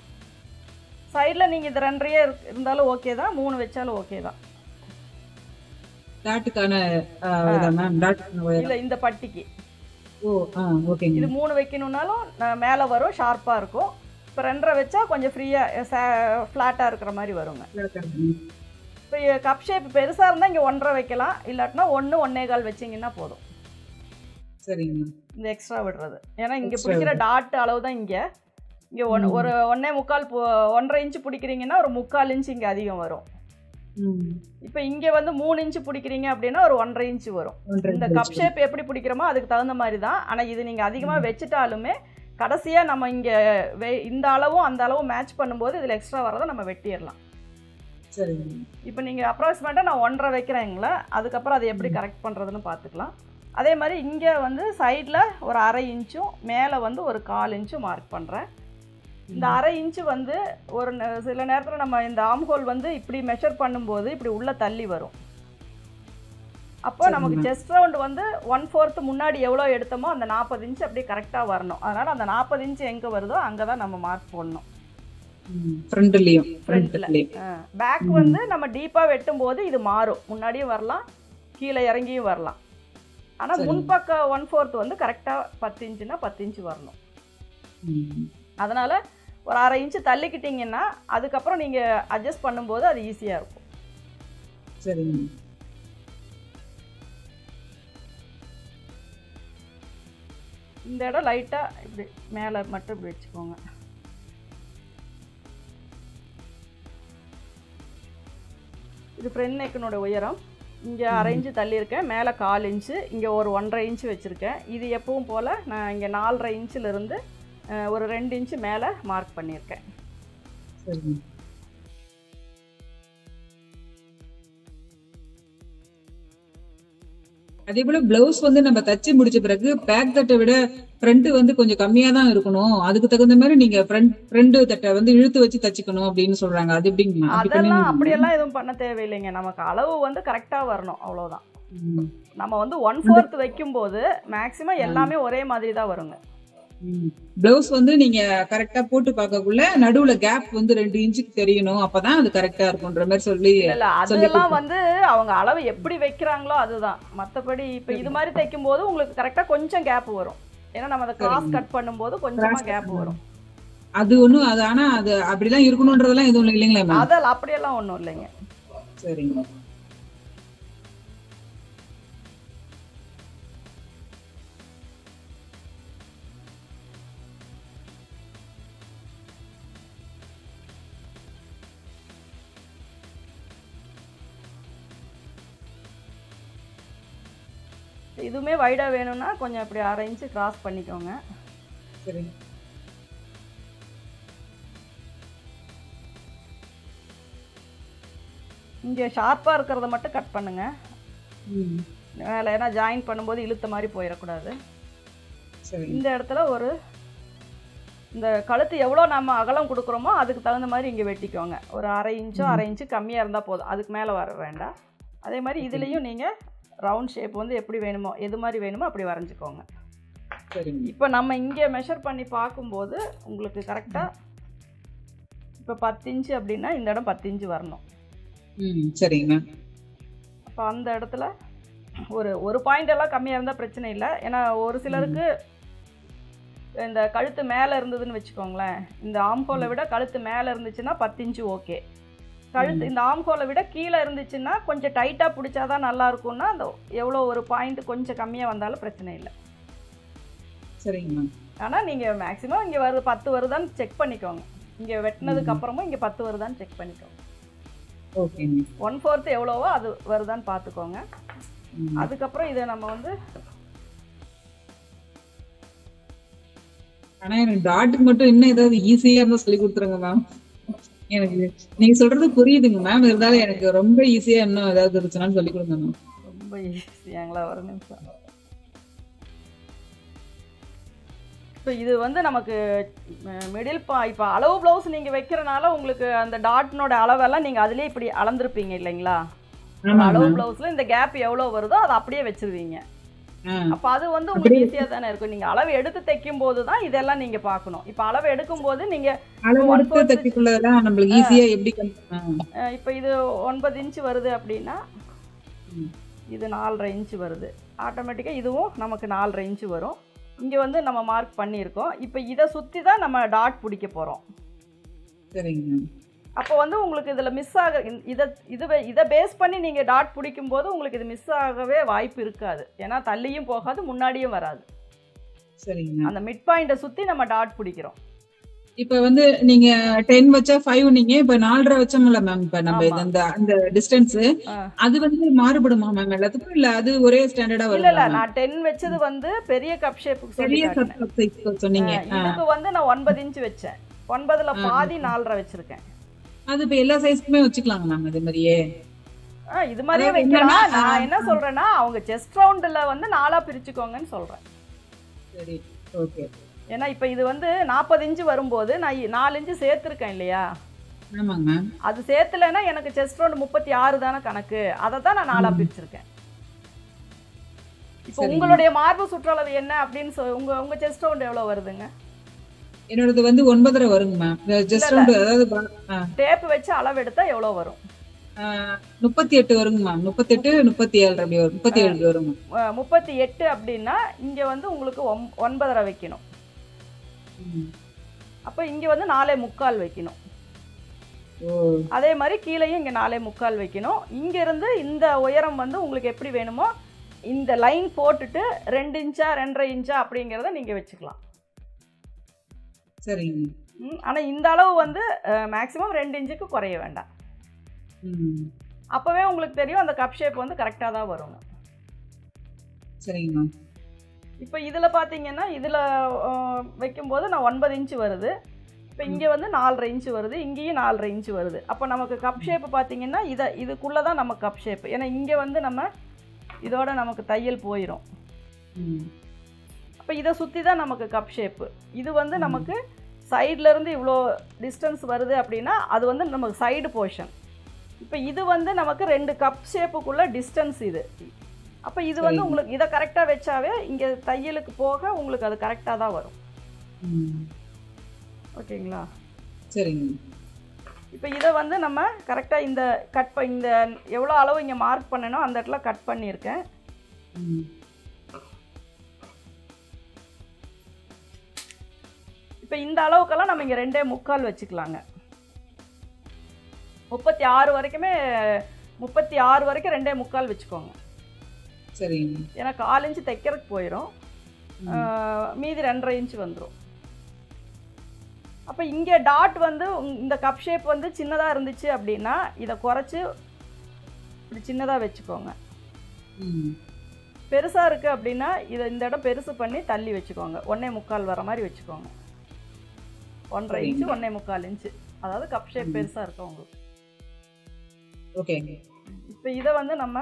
சைடில் நீங்கள் இது ரெண்டரையே இருந்தாலும் ஓகே தான் மூணு வச்சாலும் ஓகே தான். இல்ல இந்த பட்டிக்கு. ஓ ஆ ஓகேங்க இது மூணு வைக்கணும்னாலும் நான் மேலே வரும் ஷார்ப்பாக இருக்கும். இப்போ ரெண்டரை வச்சா கொஞ்சம் ஃப்ரீயாக ஃப்ளாட்டாக இருக்கிற மாதிரி வருங்க. இப்போ கப் ஷேப் பெருசாக இருந்தால் இங்கே ஒன்றரை வைக்கலாம். இல்லாட்டினா ஒன்று ஒன்னே கால் வச்சிங்கன்னா போதும். சரிங்க. மேம் இந்த எக்ஸ்ட்ரா விடுறது. ஏன்னா இங்கே பிடிக்கிற டாட் அளவு தான் இங்கே. இங்கே ஒன். ஒரு ஒன்னே முக்கால் ஒன்றரை இன்ச்சு பிடிக்கிறீங்கன்னா ஒரு முக்கால் இன்ச்சு இங்கே அதிகம் வரும். இப்போ இங்கே வந்து மூணு இன்ச்சு பிடிக்கிறீங்க அப்படின்னா ஒரு ஒன்றரை இன்ச்சு வரும். இந்த கப் ஷேப் எப்படி பிடிக்கிறோமோ அதுக்கு தகுந்த மாதிரி தான். ஆனால் இது நீங்கள் அதிகமாக வச்சுட்டாலுமே கடைசியாக நம்ம இங்கே வெ இந்த அளவும் அந்த அளவும் மேட்ச் பண்ணும்போது இதில் எக்ஸ்ட்ரா வரதை நம்ம வெட்டிடலாம். மேம் இப்போ நீங்கள் அப்ராக்சிமேட்டாக நான் ஒன்றரை வைக்கிறேங்களா அதுக்கப்புறம் அதை எப்படி கரெக்ட் பண்ணுறதுன்னு பார்த்துக்கலாம் அதே மாதிரி இங்கே வந்து சைடில் ஒரு அரை இன்ச்சும் மேலே வந்து ஒரு கால் இன்ச்சும் மார்க் பண்ணுறேன் இந்த அரை இன்ச்சு வந்து ஒரு சில நேரத்தில் நம்ம இந்த ஆம்ஹோல் வந்து இப்படி மெஷர் பண்ணும்போது இப்படி உள்ளே தள்ளி வரும். அப்போ. நமக்கு செஸ்ட் ரவுண்ட் வந்து ஒன் ஃபோர்த்து முன்னாடி எவ்வளோ எடுத்தோமோ அந்த நாற்பது இன்ச் அப்படியே கரெக்டாக வரணும். அதனால் அந்த நாற்பது இன்ச் எங்கே வருதோ அங்கே தான் நம்ம மார்க் போடணும். ஃப்ரண்ட்லயும். ஃப்ரண்ட்லயும் பேக் வந்து நம்ம டீப்பாக வெட்டும்போது இது மாறும். முன்னாடியும் வரலாம் கீழே இறங்கியும் வரலாம். ஆனால் சரி. முன்பக்க ஒன் ஃபோர்த் வந்து கரெக்டாக பத்து இன்ச்சுனா பத்து இன்ச்சு வரணும் அதனால் ஒரு அரை இன்ச்சு தள்ளிக்கிட்டிங்கன்னா அதுக்கப்புறம் நீங்கள் அட்ஜஸ்ட் பண்ணும்போது அது ஈஸியாக இருக்கும். சரிங்க இந்த இடம் லைட்டாக இப்படி மேலே மட்டும் இப்படி வச்சுக்கோங்க. இது ஃப்ரண்ட் நெக்கினோட உயரம். இங்கே அரை இன்ச்சு தள்ளியிருக்கேன். மேலே கால் இன்ச்சு. இங்கே ஒரு ஒன்றரை இன்ச்சு வச்சுருக்கேன். இது எப்பவும் போல் நான் இங்கே நாலரை இன்ச்சிலிருந்து ஒரு ரெண்டு இன்ச்சு மேலே மார்க் பண்ணியிருக்கேன். சரிங்க. அதே போல பிளவுஸ் வந்து நம்ம தச்சு முடிச்ச பிறகு பேக் தட்டை விட ஃப்ரண்ட் வந்து கொஞ்சம் கம்மியா தான் இருக்கணும் அதுக்கு தகுந்த மாதிரி நீங்க ஃப்ரண்ட் ஃப்ரண்ட் தட்டை வந்து இழுத்து வச்சு தச்சுக்கணும் அப்படின்னு சொல்றாங்க அது அப்படி அதெல்லாம்? அப்படியெல்லாம் எதுவும் பண்ண தேவையில்லைங்க நமக்கு அளவு வந்து கரெக்டாக வரணும் அவ்வளோதான் ம். நம்ம வந்து ஒன் ஃபோர்த் வைக்கும்போது மேக்ஸிமம் எல்லாமே ஒரே மாதிரி தான் வருங்க. பிளவுஸ் வந்து நீங்க கரெக்டா போட்டு பார்க்கக்குள்ள நடுவுல கேப் வந்து ரெண்டு இன்ச்சுக்கு தெரியணும். அப்பதான் அது கரெக்டா இருக்கும்ன்ற மாதிரி சொல்லி அதெல்லாம் வந்து அவங்க அளவு எப்படி வைக்கிறாங்களோ அதுதான். மத்தபடி இப்ப இது மாதிரி தைக்கும் போது உங்களுக்கு கரெக்டா கொஞ்சம் கேப் வரும். ஏன்னா நம்ம அதை கிராஸ். கட் பண்ணும்போது கொஞ்சமா கேப் வரும். அது ஒண்ணும் அது ஆனா அது அப்படிலாம் இருக்கணும்ன்றதெல்லாம் எதுவும் இல்லைங்களா அதெல்லாம் அப்படியெல்லாம் ஒண்ணும் இல்லைங்க. சரிங்க இதுவுமே வைடா வேணும்னா கொஞ்சம் இப்படி அரை இன்ச்சு கிராஸ் பண்ணிக்கோங்க. சரிங்க இங்க ஷார்ப்பா இருக்கிறத மட்டும் கட் பண்ணுங்க. மேலே ஏன்னா ஜாயின் பண்ணும்போது இழுத்த மாதிரி போயிடக்கூடாது. இந்த இடத்துல ஒரு இந்த கழுத்து எவ்வளோ நம்ம அகலம் கொடுக்குறோமோ அதுக்கு தகுந்த மாதிரி இங்கே வெட்டிக்கோங்க. ஒரு அரை இன்ச்சோ அரை இன்ச்சு கம்மியாக இருந்தால் போதும். அதுக்கு மேலே வர வேண்டாம். அதே மாதிரி இதுலேயும் நீங்கள் ரவுண்ட் ஷேப் வந்து எப்படி வேணுமோ எது மாதிரி வேணுமோ அப்படி வரைஞ்சிக்கோங்க. சரிங்க. இப்போ நம்ம இங்கே மெஷர் பண்ணி பார்க்கும்போது உங்களுக்கு கரெக்டாக இப்போ பத்து இன்ச்சு அப்படின்னா இந்த இடம் பத்து இன்ச்சு வரணும். ம் சரிங்க. அப்போ அந்த இடத்துல ஒரு ஒரு பாயிண்ட் எல்லாம் கம்மியாக இருந்தால் பிரச்சனை இல்லை. ஏன்னா ஒரு சிலருக்கு இந்த கழுத்து மேலே இருந்ததுன்னு வச்சுக்கோங்களேன். இந்த ஆம்கோலை விட கழுத்து மேலே இருந்துச்சுன்னா பத்து இன்ச்சு ஓகே கழுத்து இந்த ஆம்கோலை விட கீழே இருந்துச்சுன்னா கொஞ்சம் டைட்டாக பிடிச்சாதான் நல்லா இருக்கும்னா அந்த எவ்வளோ ஒரு பாயிண்ட் கொஞ்சம் கம்மியாக வந்தாலும் பிரச்சனை இல்லை. சரிங்க மேம். ஆனால் நீங்கள் மேக்ஸிமம் இங்கே வருது பத்து வருதான்னு செக் பண்ணிக்கோங்க. இங்கே வெட்டினதுக்கு அப்புறமும் இங்கே பத்து வருதான்னு செக் பண்ணிக்கோங்க. ஓகேங்க ஒன் ஃபோர்த் எவ்வளவோ அது வருதான்னு பார்த்துக்கோங்க. அதுக்கப்புறம் இதை நம்ம வந்து ஆனா எனக்கு டாட்டுக்கு மட்டும் இன்னும் ஏதாவது ஈஸியா இருந்தா சொல்லி கொடுத்துருங்க மேம். எனக்கு நீங்க சொல்றது புரியுதுங்க மேம் இருந்தாலும் எனக்கு ரொம்ப ஈஸியா இன்னும் ஏதாவது இருந்துச்சுன்னா சொல்லி கொடுங்க மேம் ரொம்ப ஈஸியாங்களா ஒரு நிமிஷம். இப்போ இது வந்து நமக்கு மிடில் பா இப்போ அளவு ப்ளவுஸ் நீங்கள் வைக்கிறனால உங்களுக்கு அந்த டாட்னோட அளவெல்லாம் நீங்கள் அதுலேயே இப்படி அளந்திருப்பீங்க இல்லைங்களா? அளவு ப்ளவுஸில் இந்த கேப் எவ்வளோ வருதோ அதை அப்படியே வச்சிருவீங்க. அப்போ அது வந்து உங்களுக்கு ஈஸியாக தானே இருக்கும். நீங்கள் அளவு எடுத்து தைக்கும் போது தான் இதெல்லாம் நீங்கள் பார்க்கணும். இப்போ அளவு ஈஸியா எப்படி கண்- ஆ, இப்போ இது ஒன்பது இன்ச்சு வருது அப்படின்னா. இது நாலரை இன்ச்சு வருது. ஆட்டோமேட்டிக்காக இதுவும் நமக்கு நாலரை இன்ச்சு வரும். இங்கே வந்து நம்ம மார்க் பண்ணியிருக்கோம். இப்போ இதை சுற்றி தான் நம்ம டாட் பிடிக்க போகிறோம் சரிங்க அப்போ வந்து உங்களுக்கு இதில் மிஸ் ஆக இதை இது இதை பேஸ் பண்ணி நீங்கள் டாட் பிடிக்கும்போது உங்களுக்கு இது மிஸ் ஆகவே வாய்ப்பு இருக்காது. ஏன்னா தள்ளியும் போகாது முன்னாடியும் வராது. சரிங்க அந்த மிட் பாயிண்ட்டை சுற்றி நம்ம டாட் பிடிக்கிறோம். இப்ப வந்து நீங்க டென் வச்சா ஃபைவ் நீங்க இப்ப நாலரை வச்சோம்ல மேம் இப்ப நம்ம அந்த அந்த டிஸ்டன்ஸ். அது வந்து மாறுபடுமா மேம் எல்லாத்துக்கும்? இல்ல அது ஒரே ஸ்டாண்டர்டா இல்ல இல்ல வரும் நான் டென் வச்சது வந்து பெரிய கப் ஷேப்புக்கு சொல்லி பெரிய சைஸ் சொன்னீங்க. இதுக்கு வந்து நான் ஒன்பது இன்ச் வச்சேன். ஒன்பதுல பாதி நாலரை வச்சிருக்கேன். அது இப்ப எல்லா சைஸ்க்குமே வச்சுக்கலாங்க மேம் இது மாதிரியே. இது மாதிரியே வைக்கலாம் நான் என்ன சொல்றேன்னா அவங்க செஸ்ட் ரவுண்டுல வந்து நாலா பிரிச்சுக்கோங்கன்னு சொல்றேன். சரி ஓகே ஏன்னா இப்ப இது வந்து நாற்பது இன்ச்சு வரும்போது நான் நாலு இன்ச்சு சேர்த்துருக்கேன் இல்லையா? அது சேர்த்துலன்னா எனக்கு செஸ்ட் ரவுண்ட் முப்பத்தி ஆறு தானே கணக்கு. அதை தான் நான் நாலா பிரிச்சிருக்கேன். இப்போ. உங்களுடைய மார்பு சுற்றளவு என்ன அப்படின்னு சொல் உங்க உங்க செஸ்ட் ரவுண்ட் எவ்வளவு வருதுங்க? என்னோடது வந்து ஒன்பதரை வருங்க மேம் ஜஸ்ட் அதாவது டேப் வச்சு அளவு எடுத்தா எவ்வளவு வரும்? முப்பத்தி எட்டு வருங்க மேம் முப்பத்தி எட்டு முப்பத்தி ஏழு அப்படி வரும் முப்பத்தி ஏழு அஹ் முப்பத்தி எட்டு அப்படின்னா இங்க வந்து உங்களுக்கு ஒன்பதரை வைக்கணும். அப்போ இங்க வந்து நாலே முக்கால் வைக்கணும். அதே மாதிரி கீழேயும் இங்க நாலே முக்கால் வைக்கணும். இங்க இருந்து இந்த உயரம் வந்து உங்களுக்கு எப்படி வேணுமோ இந்த லைன் போட்டுட்டு ரெண்டு இன்ச்சா ரெண்டரை இன்ச்சா அப்படிங்கிறத நீங்க வச்சுக்கலாம். சரிங்க. ம், ஆனா இந்த அளவு வந்து மேக்ஸிமம் ரெண்டு இன்ச்சுக்கு குறைய வேண்டாம். அப்பவே உங்களுக்கு தெரியும் அந்த கப் ஷேப் வந்து கரெக்டாக தான் வரும் சரிங்க. இப்போ இதில் பார்த்தீங்கன்னா இதில் வைக்கும்போது நான் ஒன்பது இன்ச்சு வருது. இப்போ இங்கே வந்து நாலரை இன்ச்சு வருது இங்கேயும் நாலரை இன்ச்சு வருது. அப்போ நமக்கு கப் ஷேப்பு பார்த்தீங்கன்னா இதை இதுக்குள்ளே தான் நம்ம கப் ஷேப் ஏன்னா இங்கே வந்து நம்ம இதோட நமக்கு தையல் போயிடும் ம் அப்போ இதை சுற்றி தான் நமக்கு கப் ஷேப்பு இது வந்து நமக்கு சைடுல இருந்து இவ்வளோ டிஸ்டன்ஸ் வருது அப்படின்னா அது வந்து நமக்கு சைடு போர்ஷன் இப்போ இது வந்து நமக்கு ரெண்டு கப் ஷேப்புக்குள்ள டிஸ்டன்ஸ் இது. அப்போ இது வந்து. உங்களுக்கு இதை கரெக்டாக வச்சாவே இங்கே தையலுக்கு போக உங்களுக்கு அது கரெக்டாக தான் வரும். ஓகேங்களா? சரிங்க. இப்போ இதை வந்து நம்ம கரெக்டாக இந்த கட் ப இந்த எவ்வளோ அளவு இங்கே மார்க் பண்ணணும் அந்த இடத்துல கட் பண்ணியிருக்கேன். இப்போ இந்த அளவுக்கெல்லாம் நம்ம இங்கே ரெண்டே முக்கால் வச்சுக்கலாங்க. முப்பத்தி ஆறு வரைக்குமே முப்பத்தி ஆறு வரைக்கும் ரெண்டே முக்கால் வச்சுக்கோங்க. சரிங்க. ஏன்னா கால் இன்ச்சு தைக்கிறதுக்கு போயிடும். மீதி ரெண்டரை இன்ச்சு வந்துடும் அப்போ இங்கே டாட் வந்து இந்த கப் ஷேப் வந்து சின்னதாக இருந்துச்சு அப்படின்னா இதை குறைச்சி இப்படி சின்னதாக வச்சுக்கோங்க. பெருசாக இருக்குது அப்படின்னா இதை இந்த இடம் பெருசு பண்ணி தள்ளி வச்சுக்கோங்க. ஒன்றே முக்கால் வர மாதிரி வச்சுக்கோங்க. ஒன்றரை. இன்ச்சு ஒன்றே முக்கால் இன்ச்சு அதாவது கப் ஷேப். பெருசாக இருக்கும் உங்களுக்கு. ஓகேங்க இப்போ இதை வந்து நம்ம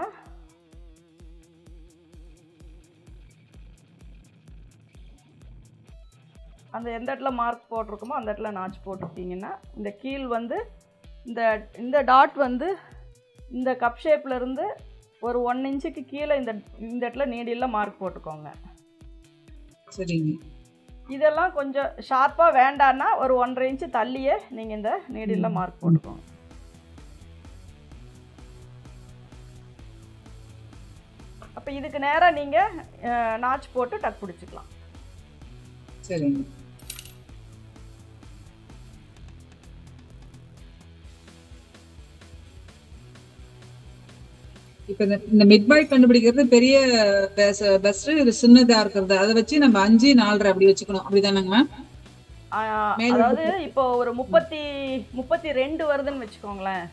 அந்த எந்த இடத்துல மார்க் போட்டிருக்கோமோ அந்த இடத்துல நாச் போட்டுக்கிட்டிங்கன்னா இந்த கீழ் வந்து இந்த இந்த டாட் வந்து இந்த கப் ஷேப்ல இருந்து ஒரு ஒன் இன்ச்சுக்கு கீழே இந்த இந்த இடத்துல நீடியில் மார்க் போட்டுக்கோங்க. சரிங்க. இதெல்லாம் கொஞ்சம் ஷார்ப்பாக வேண்டான்னா ஒரு ஒன்றரை இன்ச்சு தள்ளியே நீங்கள் இந்த நீடியில் மார்க் போட்டுக்கோங்க. அப்போ இதுக்கு நேராக நீங்கள் நாச் போட்டு டக் பிடிச்சிக்கலாம். சரிங்க. இப்ப இந்த- மிட் பாய் கண்டுபிடிக்கிறது பெரிய பெஸ்ட் இது சின்னதா இருக்கிறது. அதை வச்சு நம்ம அஞ்சு நாலரை அப்படி வச்சுக்கணும். அப்படிதானங்க மேம் அதாவது இப்போ ஒரு முப்பத்தி முப்பத்தி ரெண்டு வருதுன்னு வச்சுக்கோங்களேன்.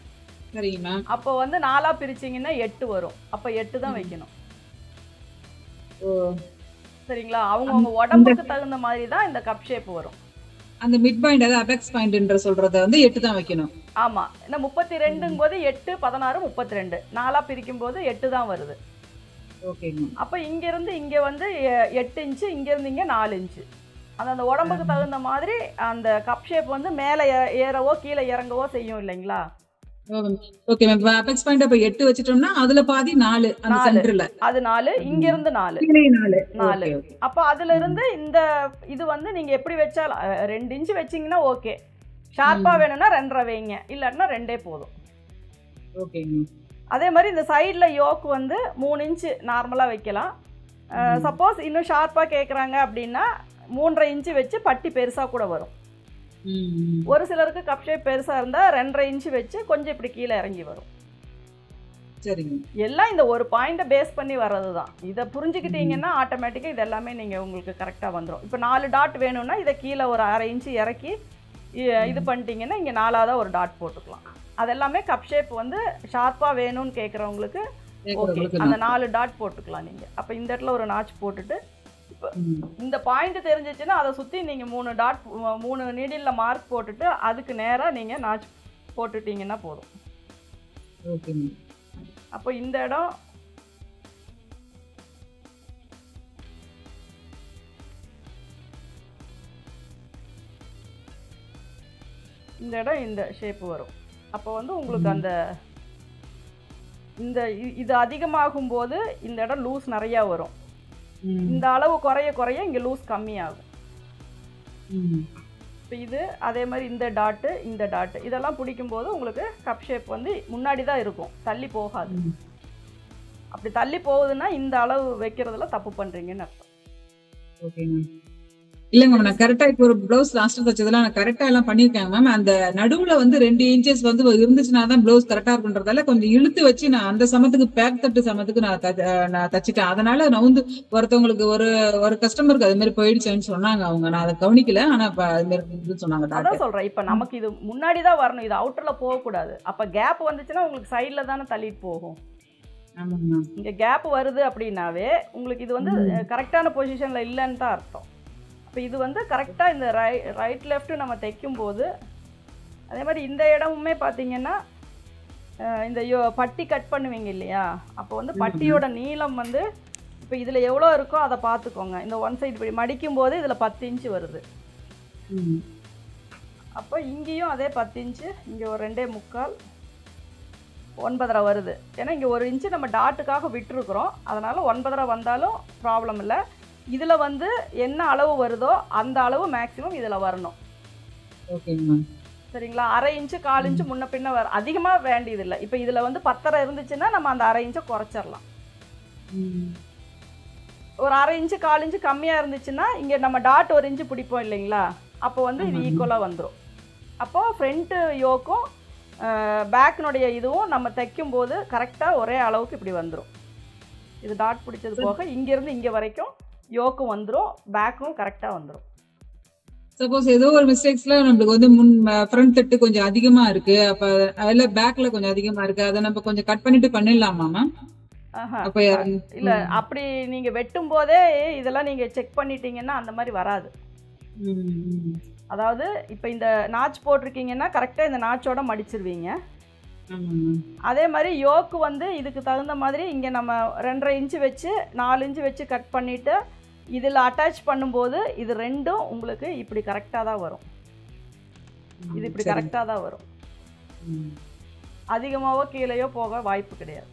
சரிங்க மேம் அப்போ வந்து நாலாக பிரிச்சிங்கன்னா எட்டு வரும். அப்போ எட்டு தான் வைக்கணும். சரிங்களா? அவங்கவுங்க உடம்புக்கு தகுந்த மாதிரி தான் இந்த கப் ஷேப் வரும். அந்த மிட் பாயிண்ட் அதாவது அபெக்ஸ் பாயிண்ட்ன்ற சொல்றத வந்து எட்டு தான் வைக்கணும். ஆமாம் இந்த முப்பத்தி ரெண்டுங்கும் போது எட்டு பதினாறு முப்பத்தி ரெண்டு நாலாக பிரிக்கும் போது எட்டு தான் வருது. அப்போ இங்கேருந்து இங்கே வந்து எட்டு இன்ச்சு இங்கேருந்து இங்கே நாலு இன்ச்சு. அந்த அந்த உடம்புக்கு தகுந்த மாதிரி அந்த கப் ஷேப் வந்து மேலே ஏறவோ கீழே இறங்கவோ செய்யும் இல்லைங்களா? ஓகே மேம் அபெக்ஸ் பாயிண்ட் அப்ப எட்டு வச்சிட்டோம்னா அதுல பாதி நாலு அந்த நாலு. சென்டர்ல அது நாலு இங்கேருந்து நாலு. கீழே நாலு. நாலு. Okay. அப்போ அதுல இருந்து இந்த இது வந்து நீங்கள் எப்படி வச்சாலும் ரெண்டு இன்ச்சு வச்சீங்கன்னா ஓகே ஷார்ப்பாக வேணும்னா ரெண்டரை வைங்க. இல்லாட்டினா ரெண்டே போதும். ஓகேங்க அதே மாதிரி இந்த சைடில் யோக் வந்து மூணு இன்ச்சு நார்மலாக வைக்கலாம். சப்போஸ் இன்னும் ஷார்ப்பாக கேட்குறாங்க அப்படின்னா மூன்றரை இன்ச்சு வச்சு பட்டி பெருசாக கூட வரும். ஒரு சிலருக்கு கப் ஷேப் பெருசாக இருந்தால் ரெண்டரை இன்ச்சு வச்சு கொஞ்சம் இப்படி கீழே இறங்கி வரும். சரிங்க. எல்லாம் இந்த ஒரு பாயிண்ட்டை பேஸ் பண்ணி வர்றது தான் இதை புரிஞ்சுக்கிட்டீங்கன்னா ஆட்டோமேட்டிக்காக இது எல்லாமே நீங்கள் உங்களுக்கு கரெக்டாக வந்துடும் இப்போ நாலு டாட் வேணும்னா இதை கீழே ஒரு அரை இன்ச்சு இறக்கி இது பண்ணிட்டீங்கன்னா இங்கே நாலாவதாக ஒரு டாட் போட்டுக்கலாம். அதெல்லாமே கப் ஷேப் வந்து ஷார்ப்பாக வேணும்னு கேட்குறவங்களுக்கு ஓகே அந்த. நாலு டாட் போட்டுக்கலாம் நீங்கள் அப்போ இந்த இடத்துல ஒரு நாச் போட்டுட்டு ம். இந்த பாயிண்ட் தெரிஞ்சிச்சுன்னா அதை சுற்றி நீங்கள் மூணு டாட் மூணு நீடிலில் மார்க் போட்டுட்டு அதுக்கு நேராக நீங்கள் நாச் போட்டுட்டீங்கன்னா போதும். ஓகேங்க அப்போ இந்த இடம் இந்த இடம் இந்த ஷேப் வரும். அப்போ வந்து உங்களுக்கு அந்த இந்த இது அதிகமாகும் போது இந்த இடம் லூஸ் நிறையா வரும். இந்த அளவு குறைய குறைய இங்கே லூஸ் கம்மியாகும். இப்போ இது அதே மாதிரி இந்த டாட்டு இந்த டாட்டு இதெல்லாம் பிடிக்கும்போது உங்களுக்கு கப் ஷேப் வந்து முன்னாடி தான் இருக்கும். தள்ளி போகாது. அப்படி தள்ளி போகுதுன்னா இந்த அளவு வைக்கிறதுல தப்பு பண்றீங்கன்னு அர்த்தம். ஓகேங்க. இல்லங்க மேம் நான் கரெக்டா இப்போ ஒரு பிளவுஸ் லாஸ்ட் தச்சதெல்லாம் நான் கரெக்டா எல்லாம் பண்ணிருக்கேன் மேம் அந்த நடுவுல வந்து ரெண்டு இன்ச்சஸ் வந்து இருந்துச்சுன்னா தான் பிளவுஸ் கரெக்டா இருக்குன்றதால கொஞ்சம் இழுத்து வச்சு நான் அந்த சமத்துக்கு பேக் தட்டு சமத்துக்கு நான் நான் தச்சிட்டேன். அதனால நான் வந்து ஒருத்தவங்களுக்கு ஒரு ஒரு கஸ்டமருக்கு அது மாதிரி போயிடுச்சேன்னு சொன்னாங்க அவங்க. நான் அதை கவனிக்கல. ஆனா இப்ப அது மாதிரி சொன்னாங்க அதான் சொல்றேன். இப்போ நமக்கு இது முன்னாடி தான் வரணும். இது அவுட்டர்ல போகக்கூடாது. அப்ப கேப் வந்துச்சுன்னா உங்களுக்கு சைடில் தானே தள்ளிட்டு போகும். இங்க கேப் வருது அப்படின்னாவே உங்களுக்கு இது வந்து கரெக்டான பொசிஷன்ல இல்லைன்னு தான் அர்த்தம். அப்போ இது வந்து கரெக்டா இந்த ரை ரைட் லெஃப்ட் நம்ம தைக்கும் போது அதே மாதிரி இந்த இடமுமே பார்த்தீங்கன்னா இந்த யோ- பட்டி கட் பண்ணுவீங்க இல்லையா? அப்போ வந்து பட்டியோட நீளம் வந்து இப்போ இதில் எவ்வளோ இருக்கோ அதை பார்த்துக்கோங்க இந்த ஒன் சைடு இப்படி மடிக்கும் போது இதில் பத்து இன்ச்சு வருது. அப்போ இங்கேயும் அதே பத்து இன்ச்சு இங்கே ஒரு ரெண்டே முக்கால் ஒன்பதரை வருது. ஏன்னா இங்கே ஒரு இன்ச்சு நம்ம டாட்டுக்காக விட்டுருக்குறோம். அதனால் ஒன்பதரை வந்தாலும் ப்ராப்ளம் இல்லை. இதில் வந்து என்ன அளவு வருதோ அந்த அளவு மேக்ஸிமம் இதில் வரணும். ஓகேங்க மேம் சரிங்களா? அரை இன்ச்சு கால் இன்ச்சு முன்ன பின்ன வர அதிகமாக வேண்டியதில்லை. இப்போ இதில் வந்து பத்தரை இருந்துச்சுன்னா நம்ம அந்த அரை இன்ச்சை குறைச்சிடலாம். ஒரு அரை இன்ச்சு கால் இன்ச்சு கம்மியாக இருந்துச்சுன்னா இங்கே நம்ம டாட் ஒரு இன்ச்சு பிடிப்போம் இல்லைங்களா? அப்போ வந்து இது. ஈக்குவலாக வந்துடும் அப்போது ஃப்ரண்ட்டு யோக்கும் பேக்கினுடைய இதுவும் நம்ம தைக்கும் போது கரெக்டாக ஒரே அளவுக்கு இப்படி வந்துடும் இது டாட் பிடிச்சது போக இங்கேருந்து இங்கே வரைக்கும் யோக்கும் வந்துடும் பேக்கும் கரெக்டாக வந்துடும் சப்போஸ் ஏதோ ஒரு மிஸ்டேக்ஸ்ல நம்மளுக்கு வந்து முன் ஃப்ரண்ட் தட்டு கொஞ்சம் அதிகமா இருக்கு. அப்ப அதுல பேக்ல கொஞ்சம் அதிகமா இருக்கு. அதை நம்ம கொஞ்சம் கட் பண்ணிட்டு பண்ணிடலாமா மேம் இல்லை அப்படி நீங்கள் வெட்டும் போதே இதெல்லாம் நீங்கள் செக் பண்ணிட்டீங்கன்னா அந்த மாதிரி வராது. அதாவது இப்போ இந்த நாச் போட்டிருக்கீங்கன்னா கரெக்டாக இந்த நாச்சோட மடிச்சிருவீங்க. அதே மாதிரி யோக்கு வந்து இதுக்கு தகுந்த மாதிரி இங்கே நம்ம ரெண்டரை இன்ச்சு வச்சு நாலு இன்ச்சு வச்சு கட் பண்ணிவிட்டு இதில் அட்டாச் பண்ணும்போது இது ரெண்டும் உங்களுக்கு இப்படி கரெக்டாக தான் வரும். இது இப்படி. கரெக்டாக தான் வரும். அதிகமாகவோ கீழேயோ போக வாய்ப்பு கிடையாது.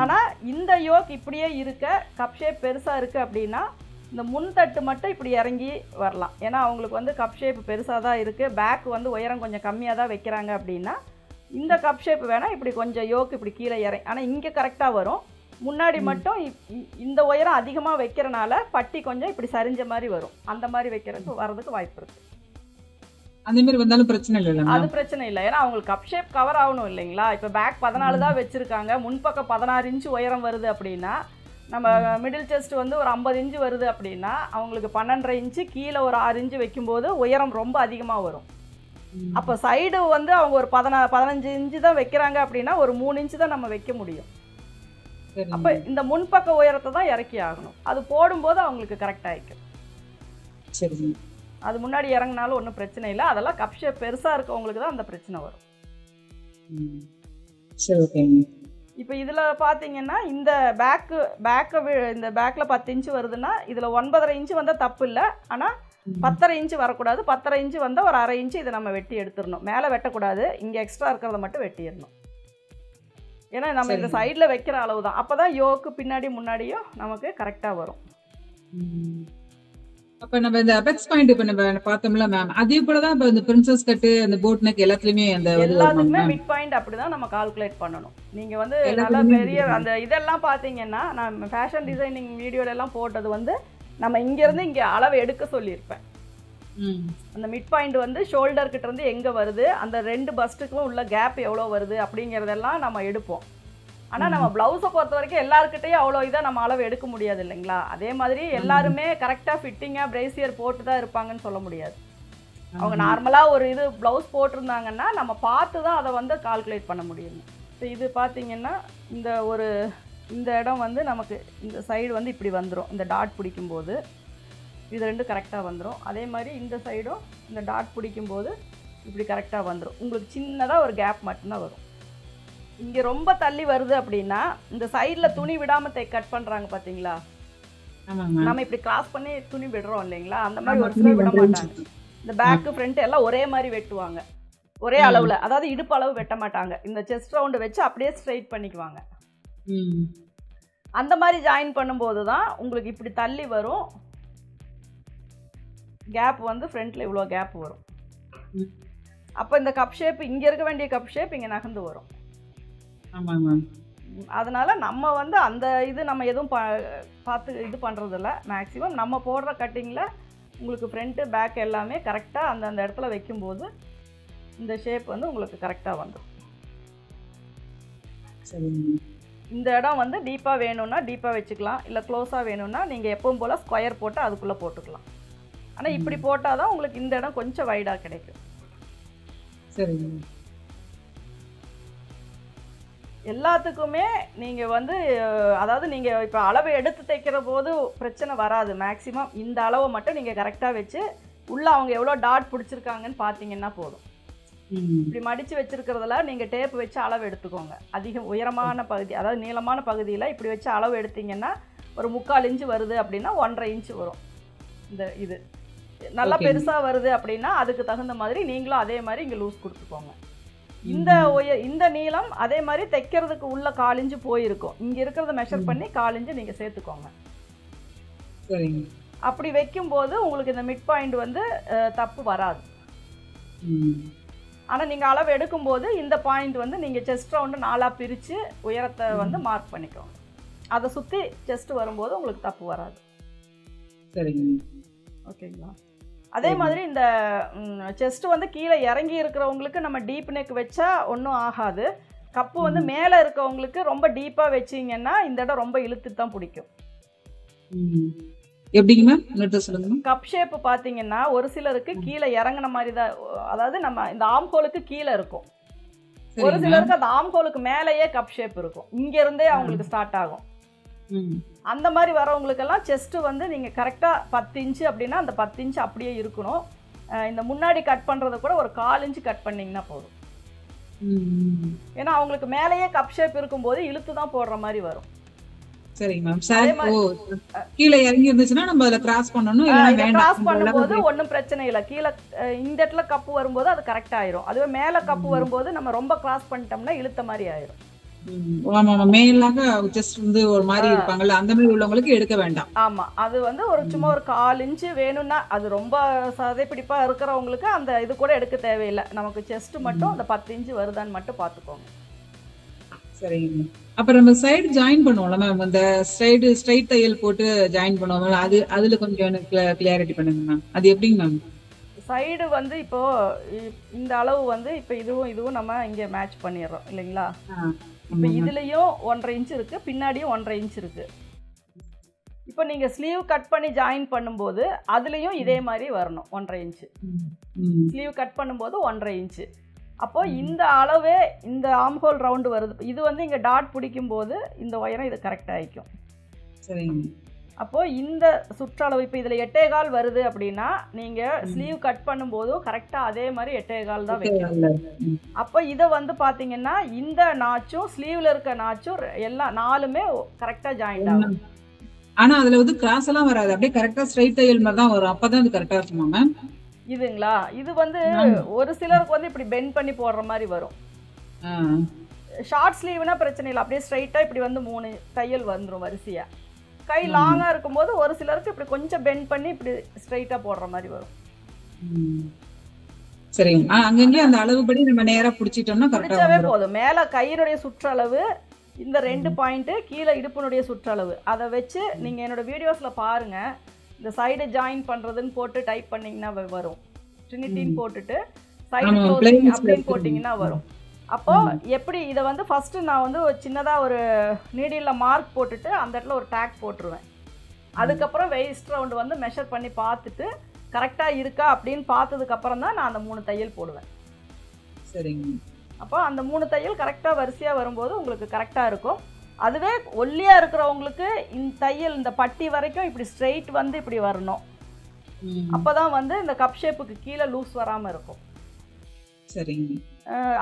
ஆனால் இந்த யோக் இப்படியே இருக்க கப் ஷேப் பெருசாக இருக்குது அப்படின்னா இந்த முன் தட்டு மட்டும் இப்படி இறங்கி வரலாம். ஏன்னா அவங்களுக்கு வந்து கப் ஷேப் பெருசாக தான் இருக்குது பேக் வந்து உயரம் கொஞ்சம் கம்மியாக தான் வைக்கிறாங்க அப்படின்னா இந்த கப் ஷேப் வேணால் இப்படி கொஞ்சம் யோக் இப்படி கீழே இறங்கி ஆனால் இங்கே கரெக்டாக வரும். முன்னாடி மட்டும் இந்த உயரம் அதிகமாக வைக்கிறனால பட்டி கொஞ்சம் இப்படி சரிஞ்ச மாதிரி வரும். அந்த மாதிரி வைக்கிறதுக்கு வரதுக்கு வாய்ப்பு இருக்குது அந்த மாதிரி வந்தாலும் பிரச்சனை இல்லைல்ல அது பிரச்சனை இல்லை. ஏன்னா அவங்களுக்கு கப் ஷேப் கவர் ஆகணும் இல்லைங்களா? இப்போ பேக் பதினாலு தான் வச்சிருக்காங்க. முன்பக்கம் பதினாறு இன்ச்சு உயரம் வருது அப்படின்னா நம்ம மிடில் செஸ்ட் வந்து ஒரு ஐம்பது இன்ச்சு வருது அப்படின்னா அவங்களுக்கு பன்னெண்டரை இன்ச்சு கீழே ஒரு ஆறு இன்ச்சு வைக்கும்போது உயரம் ரொம்ப அதிகமாக வரும். அப்போ சைடு வந்து அவங்க ஒரு பதினா பதினஞ்சு இன்ச்சு தான் வைக்கிறாங்க அப்படின்னா ஒரு மூணு இன்ச்சு தான் நம்ம வைக்க முடியும். அப்போ இந்த முன்பக்க உயரத்தை தான் இறக்கி ஆகணும். அது போடும்போது அவங்களுக்கு கரெக்ட் ஆகிக்கும் சரி. அது முன்னாடி இறங்குனாலும் ஒன்றும் பிரச்சனை இல்லை. அதெல்லாம் கப் ஷேப் பெருசாக இருக்கவங்களுக்கு தான் அந்த பிரச்சனை வரும். இப்போ இதில் பார்த்தீங்கன்னா இந்த பேக்கு பேக்கை இந்த பேக்கில் பத்து இன்ச்சு வருதுன்னா இதில் ஒன்பதரை இன்ச்சு வந்தால் தப்பு இல்லை. ஆனால் பத்தரை இன்ச்சு வரக்கூடாது. பத்தரை இன்ச்சு வந்தால் ஒரு அரை இன்ச்சு இதை நம்ம வெட்டி எடுத்துடணும். மேலே வெட்டக்கூடாது. இங்கே எக்ஸ்ட்ரா இருக்கிறத மட்டும் வெட்டிடணும். ஏன்னா நம்ம இந்த. சைடில் வைக்கிற அளவு தான் அப்போ தான் யோக்கு பின்னாடி முன்னாடியும் நமக்கு கரெக்டாக வரும். அப்ப நம்ம இந்த அபெக்ஸ் பாயிண்ட் இப்ப நம்ம பார்த்தோம்ல மேம் அதே போலதான் இப்ப இந்த பிரின்சஸ் கட்டு அந்த போட் நெக் எல்லாத்துலயுமே அந்த எல்லாத்துக்குமே மிட் பாயிண்ட் அப்படிதான் நம்ம கால்குலேட் பண்ணணும் நீங்க வந்து நல்ல பெரிய அந்த இதெல்லாம் பாத்தீங்கன்னா நான் ஃபேஷன் டிசைனிங் வீடியோல எல்லாம் போட்டது வந்து நம்ம இங்க இருந்து இங்க அளவு எடுக்க சொல்லியிருப்பேன். அந்த மிட் பாயிண்ட் வந்து ஷோல்டர் கிட்ட இருந்து எங்க வருது? அந்த ரெண்டு பஸ்ட்டுக்கும் உள்ள கேப் எவ்வளவு வருது? அப்படிங்கறதெல்லாம் நம்ம எடுப்போம். ஆனா நம்ம பிளவுஸை பொறுத்த வரைக்கும் எல்லாருக்கிட்டையும் அவ்வளோ இதாக நம்ம அளவு எடுக்க முடியாது இல்லைங்களா? அதே மாதிரி எல்லாருமே கரெக்டாக ஃபிட்டிங்காக பிரேசியர் போட்டு தான் இருப்பாங்கன்னு சொல்ல முடியாது. அவங்க நார்மலாக ஒரு இது ப்ளவுஸ் போட்டிருந்தாங்கன்னா நம்ம பார்த்து தான் அதை வந்து கால்குலேட் பண்ண முடியும். இப்போ இது பார்த்தீங்கன்னா இந்த ஒரு இந்த இடம் வந்து நமக்கு இந்த சைடு வந்து இப்படி வந்துடும் இந்த டாட் பிடிக்கும்போது. இது ரெண்டும் கரெக்டாக வந்துடும் அதே மாதிரி இந்த சைடும் இந்த டாட் பிடிக்கும்போது இப்படி கரெக்டாக வந்துடும் உங்களுக்கு சின்னதாக ஒரு கேப் மட்டும்தான் வரும். இங்கே ரொம்ப தள்ளி வருது அப்படின்னா இந்த சைடில் துணி விடாமல் தை கட் பண்ணுறாங்க பார்த்தீங்களா நம்ம இப்படி கிராஸ் பண்ணி துணி விடுறோம் இல்லைங்களா? அந்த மாதிரி ஒரு சிலர் விட மாட்டாங்க. இந்த பேக்கு ஃப்ரண்ட் எல்லாம் ஒரே மாதிரி வெட்டுவாங்க. ஒரே. அளவுல அதாவது இடுப்பு அளவு வெட்ட மாட்டாங்க. இந்த செஸ்ட் ரவுண்டு வச்சு அப்படியே ஸ்ட்ரைட் பண்ணிக்குவாங்க. அந்த மாதிரி ஜாயின் பண்ணும்போது தான் உங்களுக்கு இப்படி தள்ளி வரும். கேப் வந்து ஃப்ரண்ட்ல இவ்வளோ கேப் வரும். அப்போ இந்த கப் ஷேப் இங்கே இருக்க வேண்டிய கப் ஷேப் இங்கே நகர்ந்து வரும். ஆமாங்க மேம் அதனால நம்ம வந்து அந்த இது நம்ம எதுவும் பா பார்த்து இது பண்ணுறதில்ல மேக்ஸிமம் நம்ம போடுற கட்டிங்கில் உங்களுக்கு ஃப்ரண்ட்டு பேக் எல்லாமே கரெக்டாக அந்த அந்த இடத்துல வைக்கும்போது இந்த ஷேப் வந்து உங்களுக்கு கரெக்டாக வந்துடும் இந்த இடம் வந்து டீப்பாக வேணும்னா டீப்பாக வச்சுக்கலாம். இல்லை க்ளோஸாக வேணும்னா நீங்கள் எப்பவும் போல் ஸ்கொயர் போட்டு அதுக்குள்ளே போட்டுக்கலாம். ஆனால் இப்படி போட்டால் தான் உங்களுக்கு இந்த இடம் கொஞ்சம் வைடாக கிடைக்கும். சரிங்க. எல்லாத்துக்குமே நீங்கள் வந்து அதாவது நீங்கள் இப்போ அளவு எடுத்து தைக்கிற போது பிரச்சனை வராது. மேக்ஸிமம் இந்த அளவை மட்டும் நீங்கள் கரெக்டாக வச்சு உள்ளே அவங்க எவ்வளோ டாட் பிடிச்சிருக்காங்கன்னு பார்த்தீங்கன்னா போதும். இப்படி மடித்து வச்சிருக்கிறதுல நீங்கள் டேப் வச்சு அளவு எடுத்துக்கோங்க. அதிகம் உயரமான பகுதி அதாவது நீளமான பகுதியில் இப்படி வச்சு அளவு எடுத்தீங்கன்னா ஒரு முக்கால் இன்ச்சு வருது அப்படின்னா ஒன்றரை இன்ச்சு வரும். இந்த இது. நல்லா. பெருசாக வருது அப்படின்னா அதுக்கு தகுந்த மாதிரி நீங்களும் அதே மாதிரி இங்கே லூஸ் கொடுத்துக்கோங்க. இந்த உய இந்த நீளம் அதே மாதிரி தைக்கிறதுக்கு உள்ள காலிஞ்சு போயிருக்கும். இங்கே இருக்கிறத மெஷர் பண்ணி காலிஞ்சு நீங்கள் சேர்த்துக்கோங்க. சரிங்க. அப்படி வைக்கும்போது உங்களுக்கு இந்த மிட் பாயிண்ட் வந்து தப்பு வராது. ஆனால் நீங்கள் அளவு எடுக்கும்போது இந்த பாயிண்ட் வந்து நீங்கள் செஸ்ட் ரவுண்டு நாலாக பிரித்து உயரத்தை வந்து மார்க் பண்ணிக்கோங்க. அதை சுற்றி செஸ்ட் வரும்போது உங்களுக்கு தப்பு வராது. சரிங்க. ஓகேங்களா? அதே. மாதிரி இந்த செஸ்ட் வந்து கீழே இறங்கி இருக்கிறவங்களுக்கு நம்ம டீப் நெக் வச்சா ஒன்றும் ஆகாது. கப்பு வந்து மேலே இருக்கவங்களுக்கு ரொம்ப டீப்பாக வச்சீங்கன்னா இந்த இடம் ரொம்ப இழுத்து தான் பிடிக்கும். எப்படிங்க மேம் கப் ஷேப் பார்த்தீங்கன்னா ஒரு சிலருக்கு கீழே இறங்குன மாதிரி தான் அதாவது நம்ம இந்த ஆம்கோலுக்கு கீழே இருக்கும். ஒரு சிலருக்கு அந்த ஆம்கோலுக்கு மேலேயே கப் ஷேப் இருக்கும். இங்க இருந்தே அவங்களுக்கு ஸ்டார்ட் ஆகும். அந்த மாதிரி வரவங்களுக்கெல்லாம் செஸ்ட் வந்து நீங்க கரெக்டா பத்து இன்ச்சு அப்படின்னா அந்த பத்து இன்ச்சு அப்படியே இருக்கணும். இந்த முன்னாடி கட் பண்றத கூட ஒரு கால் இன்ச்சு கட் பண்ணீங்கன்னா போதும். ஏன்னா அவங்களுக்கு மேலேயே கப் ஷேப் இருக்கும்போது இழுத்து தான் போடுற மாதிரி வரும். சரிங்க மேம் சார் கீழே இறங்கி இருந்துச்சுன்னா நம்ம அதுல கிராஸ் பண்ணணும் கிராஸ் பண்ணும்போது ஒன்றும் பிரச்சனை இல்லை. கீழே இந்த இடத்துல கப்பு வரும்போது அது கரெக்ட் ஆயிரும். அதுவே மேலே கப்பு வரும்போது நம்ம ரொம்ப கிராஸ் பண்ணிட்டோம்னா இழுத்த மாதிரி ஆயிரும். ஆமா ஆமா மேலாக ஜஸ்ட் வந்து ஒரு மாதிரி இருப்பாங்கல்ல அந்த மாதிரி உள்ளவங்களுக்கு எடுக்க வேண்டாம். ஆமா அது வந்து ஒரு சும்மா ஒரு கால் இன்ச்சு வேணும்னா அது ரொம்ப சதைப்பிடிப்பா இருக்கிறவங்களுக்கு அந்த இது கூட எடுக்க தேவையில்லை. நமக்கு செஸ்ட் மட்டும் அந்த பத்து இன்ச்சு வருதான்னு மட்டும் பார்த்துக்கோங்க சரிங்க. அப்ப நம்ம சைடு ஜாயின் பண்ணுவோம்ல மேம் அந்த சைடு ஸ்ட்ரைட் தையல் போட்டு ஜாயின் பண்ணுவோம்ல அது அதுல கொஞ்சம் எனக்கு கிளியாரிட்டி பண்ணுங்க மேம் அது எப்படிங்க மேம் சைடு வந்து இப்போ இந்த அளவு வந்து இப்போ இதுவும் இதுவும் நம்ம இங்கே மேட்ச் பண்ணிடுறோம் இல்லைங்களா? இப்போ இதுலயும் ஒன்றரை இன்ச் இருக்கு பின்னாடியும் ஒன்றரை இன்ச் இருக்கு. இப்போ நீங்க ஸ்லீவ் கட் பண்ணி ஜாயின் பண்ணும்போது அதுலயும் இதே மாதிரி வரணும் ஒன்றரை இன்ச்சு ஸ்லீவ் கட் பண்ணும்போது ஒன்றரை இன்ச்சு அப்போ இந்த அளவே இந்த ஆம்ஹோல் ரவுண்டு வருது. இது வந்து இங்கே டாட் பிடிக்கும் போது இந்த உயரம் இது கரெக்டாக ஆயிக்கும். சரிங்க. அப்போ இந்த சுற்றளவு இப்போ இதில் எட்டே கால் வருது அப்படின்னா நீங்கள் ஸ்லீவ் கட் பண்ணும்போதும் கரெக்டாக அதே மாதிரி எட்டே கால் தான் வைக்கணும். அப்போ இதை வந்து பார்த்தீங்கன்னா இந்த நாச்சும் ஸ்லீவில் இருக்க நாச்சும் எல்லாம் நாலுமே கரெக்டாக ஜாயிண்ட் ஆகும். ஆனா அதுல வந்து கிராஸ் எல்லாம் வராது. அப்படியே கரெக்டா ஸ்ட்ரைட் தையல் மாதிரி தான் வரும். அப்பதான் அது கரெக்டா இருக்குமா மேம் இதுங்களா? இது வந்து ஒரு சிலருக்கு வந்து இப்படி பெண்ட் பண்ணி போடுற மாதிரி வரும். ஷார்ட் ஸ்லீவ்னா பிரச்சனை இல்லை. அப்படியே ஸ்ட்ரைட்டாக இப்படி வந்து மூணு தையல் வந்துடும் வரிசையாக கை லாங்கா இருக்கும்போது ஒரு சிலருக்கு இப்படி கொஞ்சம் பெண்ட் பண்ணி இப்படி ஸ்ட்ரைட்டா போடுற மாதிரி வரும். சரிங்க. ஆ, அங்கங்கேயும் அந்த அளவுபடி நம்ம நேரா புடிச்சிட்டோம்னா பிடிச்சாவே போதும். மேல கையினுடைய சுற்றளவு இந்த ரெண்டு பாயிண்ட் கீழே இடுப்பினுடைய சுற்றளவு. அதை வச்சு நீங்க என்னோட வீடியோஸ்ல பாருங்க. இந்த சைடு ஜாயின் பண்றதுன்னு போட்டு டைப் பண்ணீங்கன்னா வரும். ட்ரினிட்டின்னு போட்டுட்டு சைடு அப்படின்னு. போட்டிங்கன்னா வரும். அப்போ எப்படி இதை வந்து ஃபர்ஸ்ட் நான் வந்து ஒரு சின்னதா ஒரு நீடியில் மார்க் போட்டுட்டு அந்த இடத்துல ஒரு டேக் போட்டுருவேன். அதுக்கப்புறம் வெயிஸ்ட் ரவுண்ட் வந்து மெஷர் பண்ணி பார்த்துட்டு கரெக்டாக இருக்கா அப்படின்னு பார்த்ததுக்கு அப்புறம் தான் நான் அந்த மூணு தையல் போடுவேன். சரிங்க. அப்போ அந்த மூணு தையல் கரெக்டாக வரிசையாக வரும்போது உங்களுக்கு கரெக்டாக இருக்கும். அதுவே ஒல்லியாக இருக்கிறவங்களுக்கு இந்த தையல் இந்த பட்டி வரைக்கும் இப்படி ஸ்ட்ரெயிட் வந்து இப்படி வரணும். அப்போ தான் வந்து இந்த கப் ஷேப்புக்கு கீழே லூஸ் வராமல் இருக்கும். சரிங்க.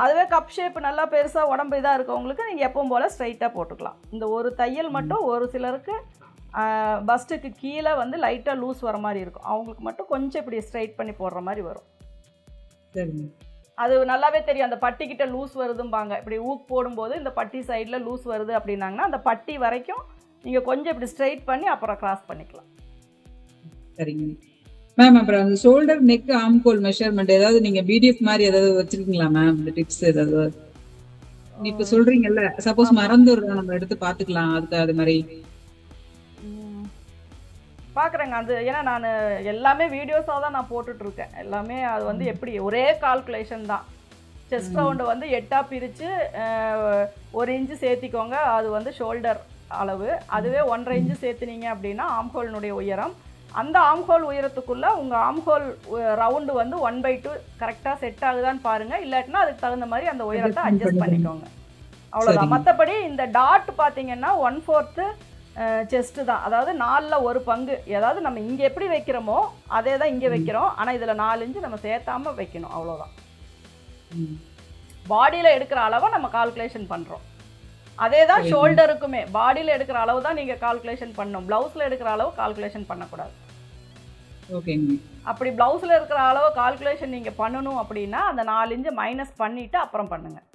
அதுவே கப் ஷேப் நல்லா பெருசாக உடம்பு இதாக இருக்கவங்களுக்கு நீங்கள் எப்பவும் போல் ஸ்ட்ரைட்டாக போட்டுக்கலாம். இந்த ஒரு தையல் மட்டும் ஒரு சிலருக்கு பஸ்ட்டுக்கு கீழே வந்து லைட்டாக லூஸ் வர மாதிரி இருக்கும். அவங்களுக்கு மட்டும் கொஞ்சம் இப்படி ஸ்ட்ரைட் பண்ணி போடுற மாதிரி வரும். அது நல்லாவே தெரியும். அந்த பட்டிக்கிட்ட லூஸ் வருதும்பாங்க. இப்படி ஊக் போடும்போது இந்த பட்டி சைடில் லூஸ் வருது அப்படின்னாங்கன்னா அந்த பட்டி வரைக்கும் நீங்கள் கொஞ்சம் இப்படி ஸ்ட்ரைட் பண்ணி அப்புறம் கிராஸ் பண்ணிக்கலாம். சரிங்க. மேம் அப்புறம் அந்த ஷோல்டர் நெக் ஆம்கோல் மெஷர்மெண்ட் ஏதாவது நீங்க பிடிஎஃப் மாதிரி ஏதாவது வச்சிருக்கீங்களா மேம் இந்த டிப்ஸ் ஏதாவது? நீ இப்ப சொல்றீங்கல்ல சப்போஸ் மறந்துடுறோம் நம்ம எடுத்து பாத்துக்கலாம் அதுக்கு அது மாதிரி. பார்க்குறேங்க அது ஏன்னா நான் எல்லாமே வீடியோஸாக தான் நான் போட்டுட்ருக்கேன். எல்லாமே அது வந்து எப்படி ஒரே கால்குலேஷன் தான். செஸ்ட் ரவுண்டு வந்து எட்டாக பிரித்து ஒரு இன்ச்சு சேர்த்திக்கோங்க அது வந்து ஷோல்டர் அளவு. அதுவே ஒன்றரை இன்ச்சு சேர்த்துனீங்க அப்படின்னா ஆம்ஹோலினுடைய உயரம் அந்த ஆம்ஹோல் உயரத்துக்குள்ளே உங்கள் ஆம்ஹோல் ரவுண்டு வந்து ஒன் பை டூ கரெக்டாக செட் ஆகுதான்னு பாருங்கள் இல்லாட்டினா அதுக்கு தகுந்த மாதிரி அந்த உயரத்தை அட்ஜஸ்ட் பண்ணிக்கோங்க. அவ்வளோதான். மற்றபடி இந்த டாட் பார்த்தீங்கன்னா ஒன் ஃபோர்த்து செஸ்ட்டு தான். அதாவது நாலில் ஒரு பங்கு. ஏதாவது நம்ம இங்கே எப்படி வைக்கிறோமோ அதே தான் இங்கே வைக்கிறோம். ஆனால் இதில் நாலு இன்ச்சு நம்ம சேர்த்தாம வைக்கணும். அவ்வளோதான். பாடியில் எடுக்கிற அளவை நம்ம கால்குலேஷன் பண்ணுறோம் அதே தான். ஷோல்டருக்குமே பாடியில் எடுக்கிற அளவு தான் நீங்கள் கால்குலேஷன் பண்ணணும் ப்ளவுஸில் எடுக்கிற அளவு கால்குலேஷன் பண்ணக்கூடாது. ஓகேங்க. அப்படி ப்ளவுஸில் இருக்கிற அளவு கால்குலேஷன் நீங்கள் பண்ணணும் அப்படின்னா அந்த நாலு இன்ச்சு மைனஸ் பண்ணிவிட்டு அப்புறம் பண்ணுங்கள்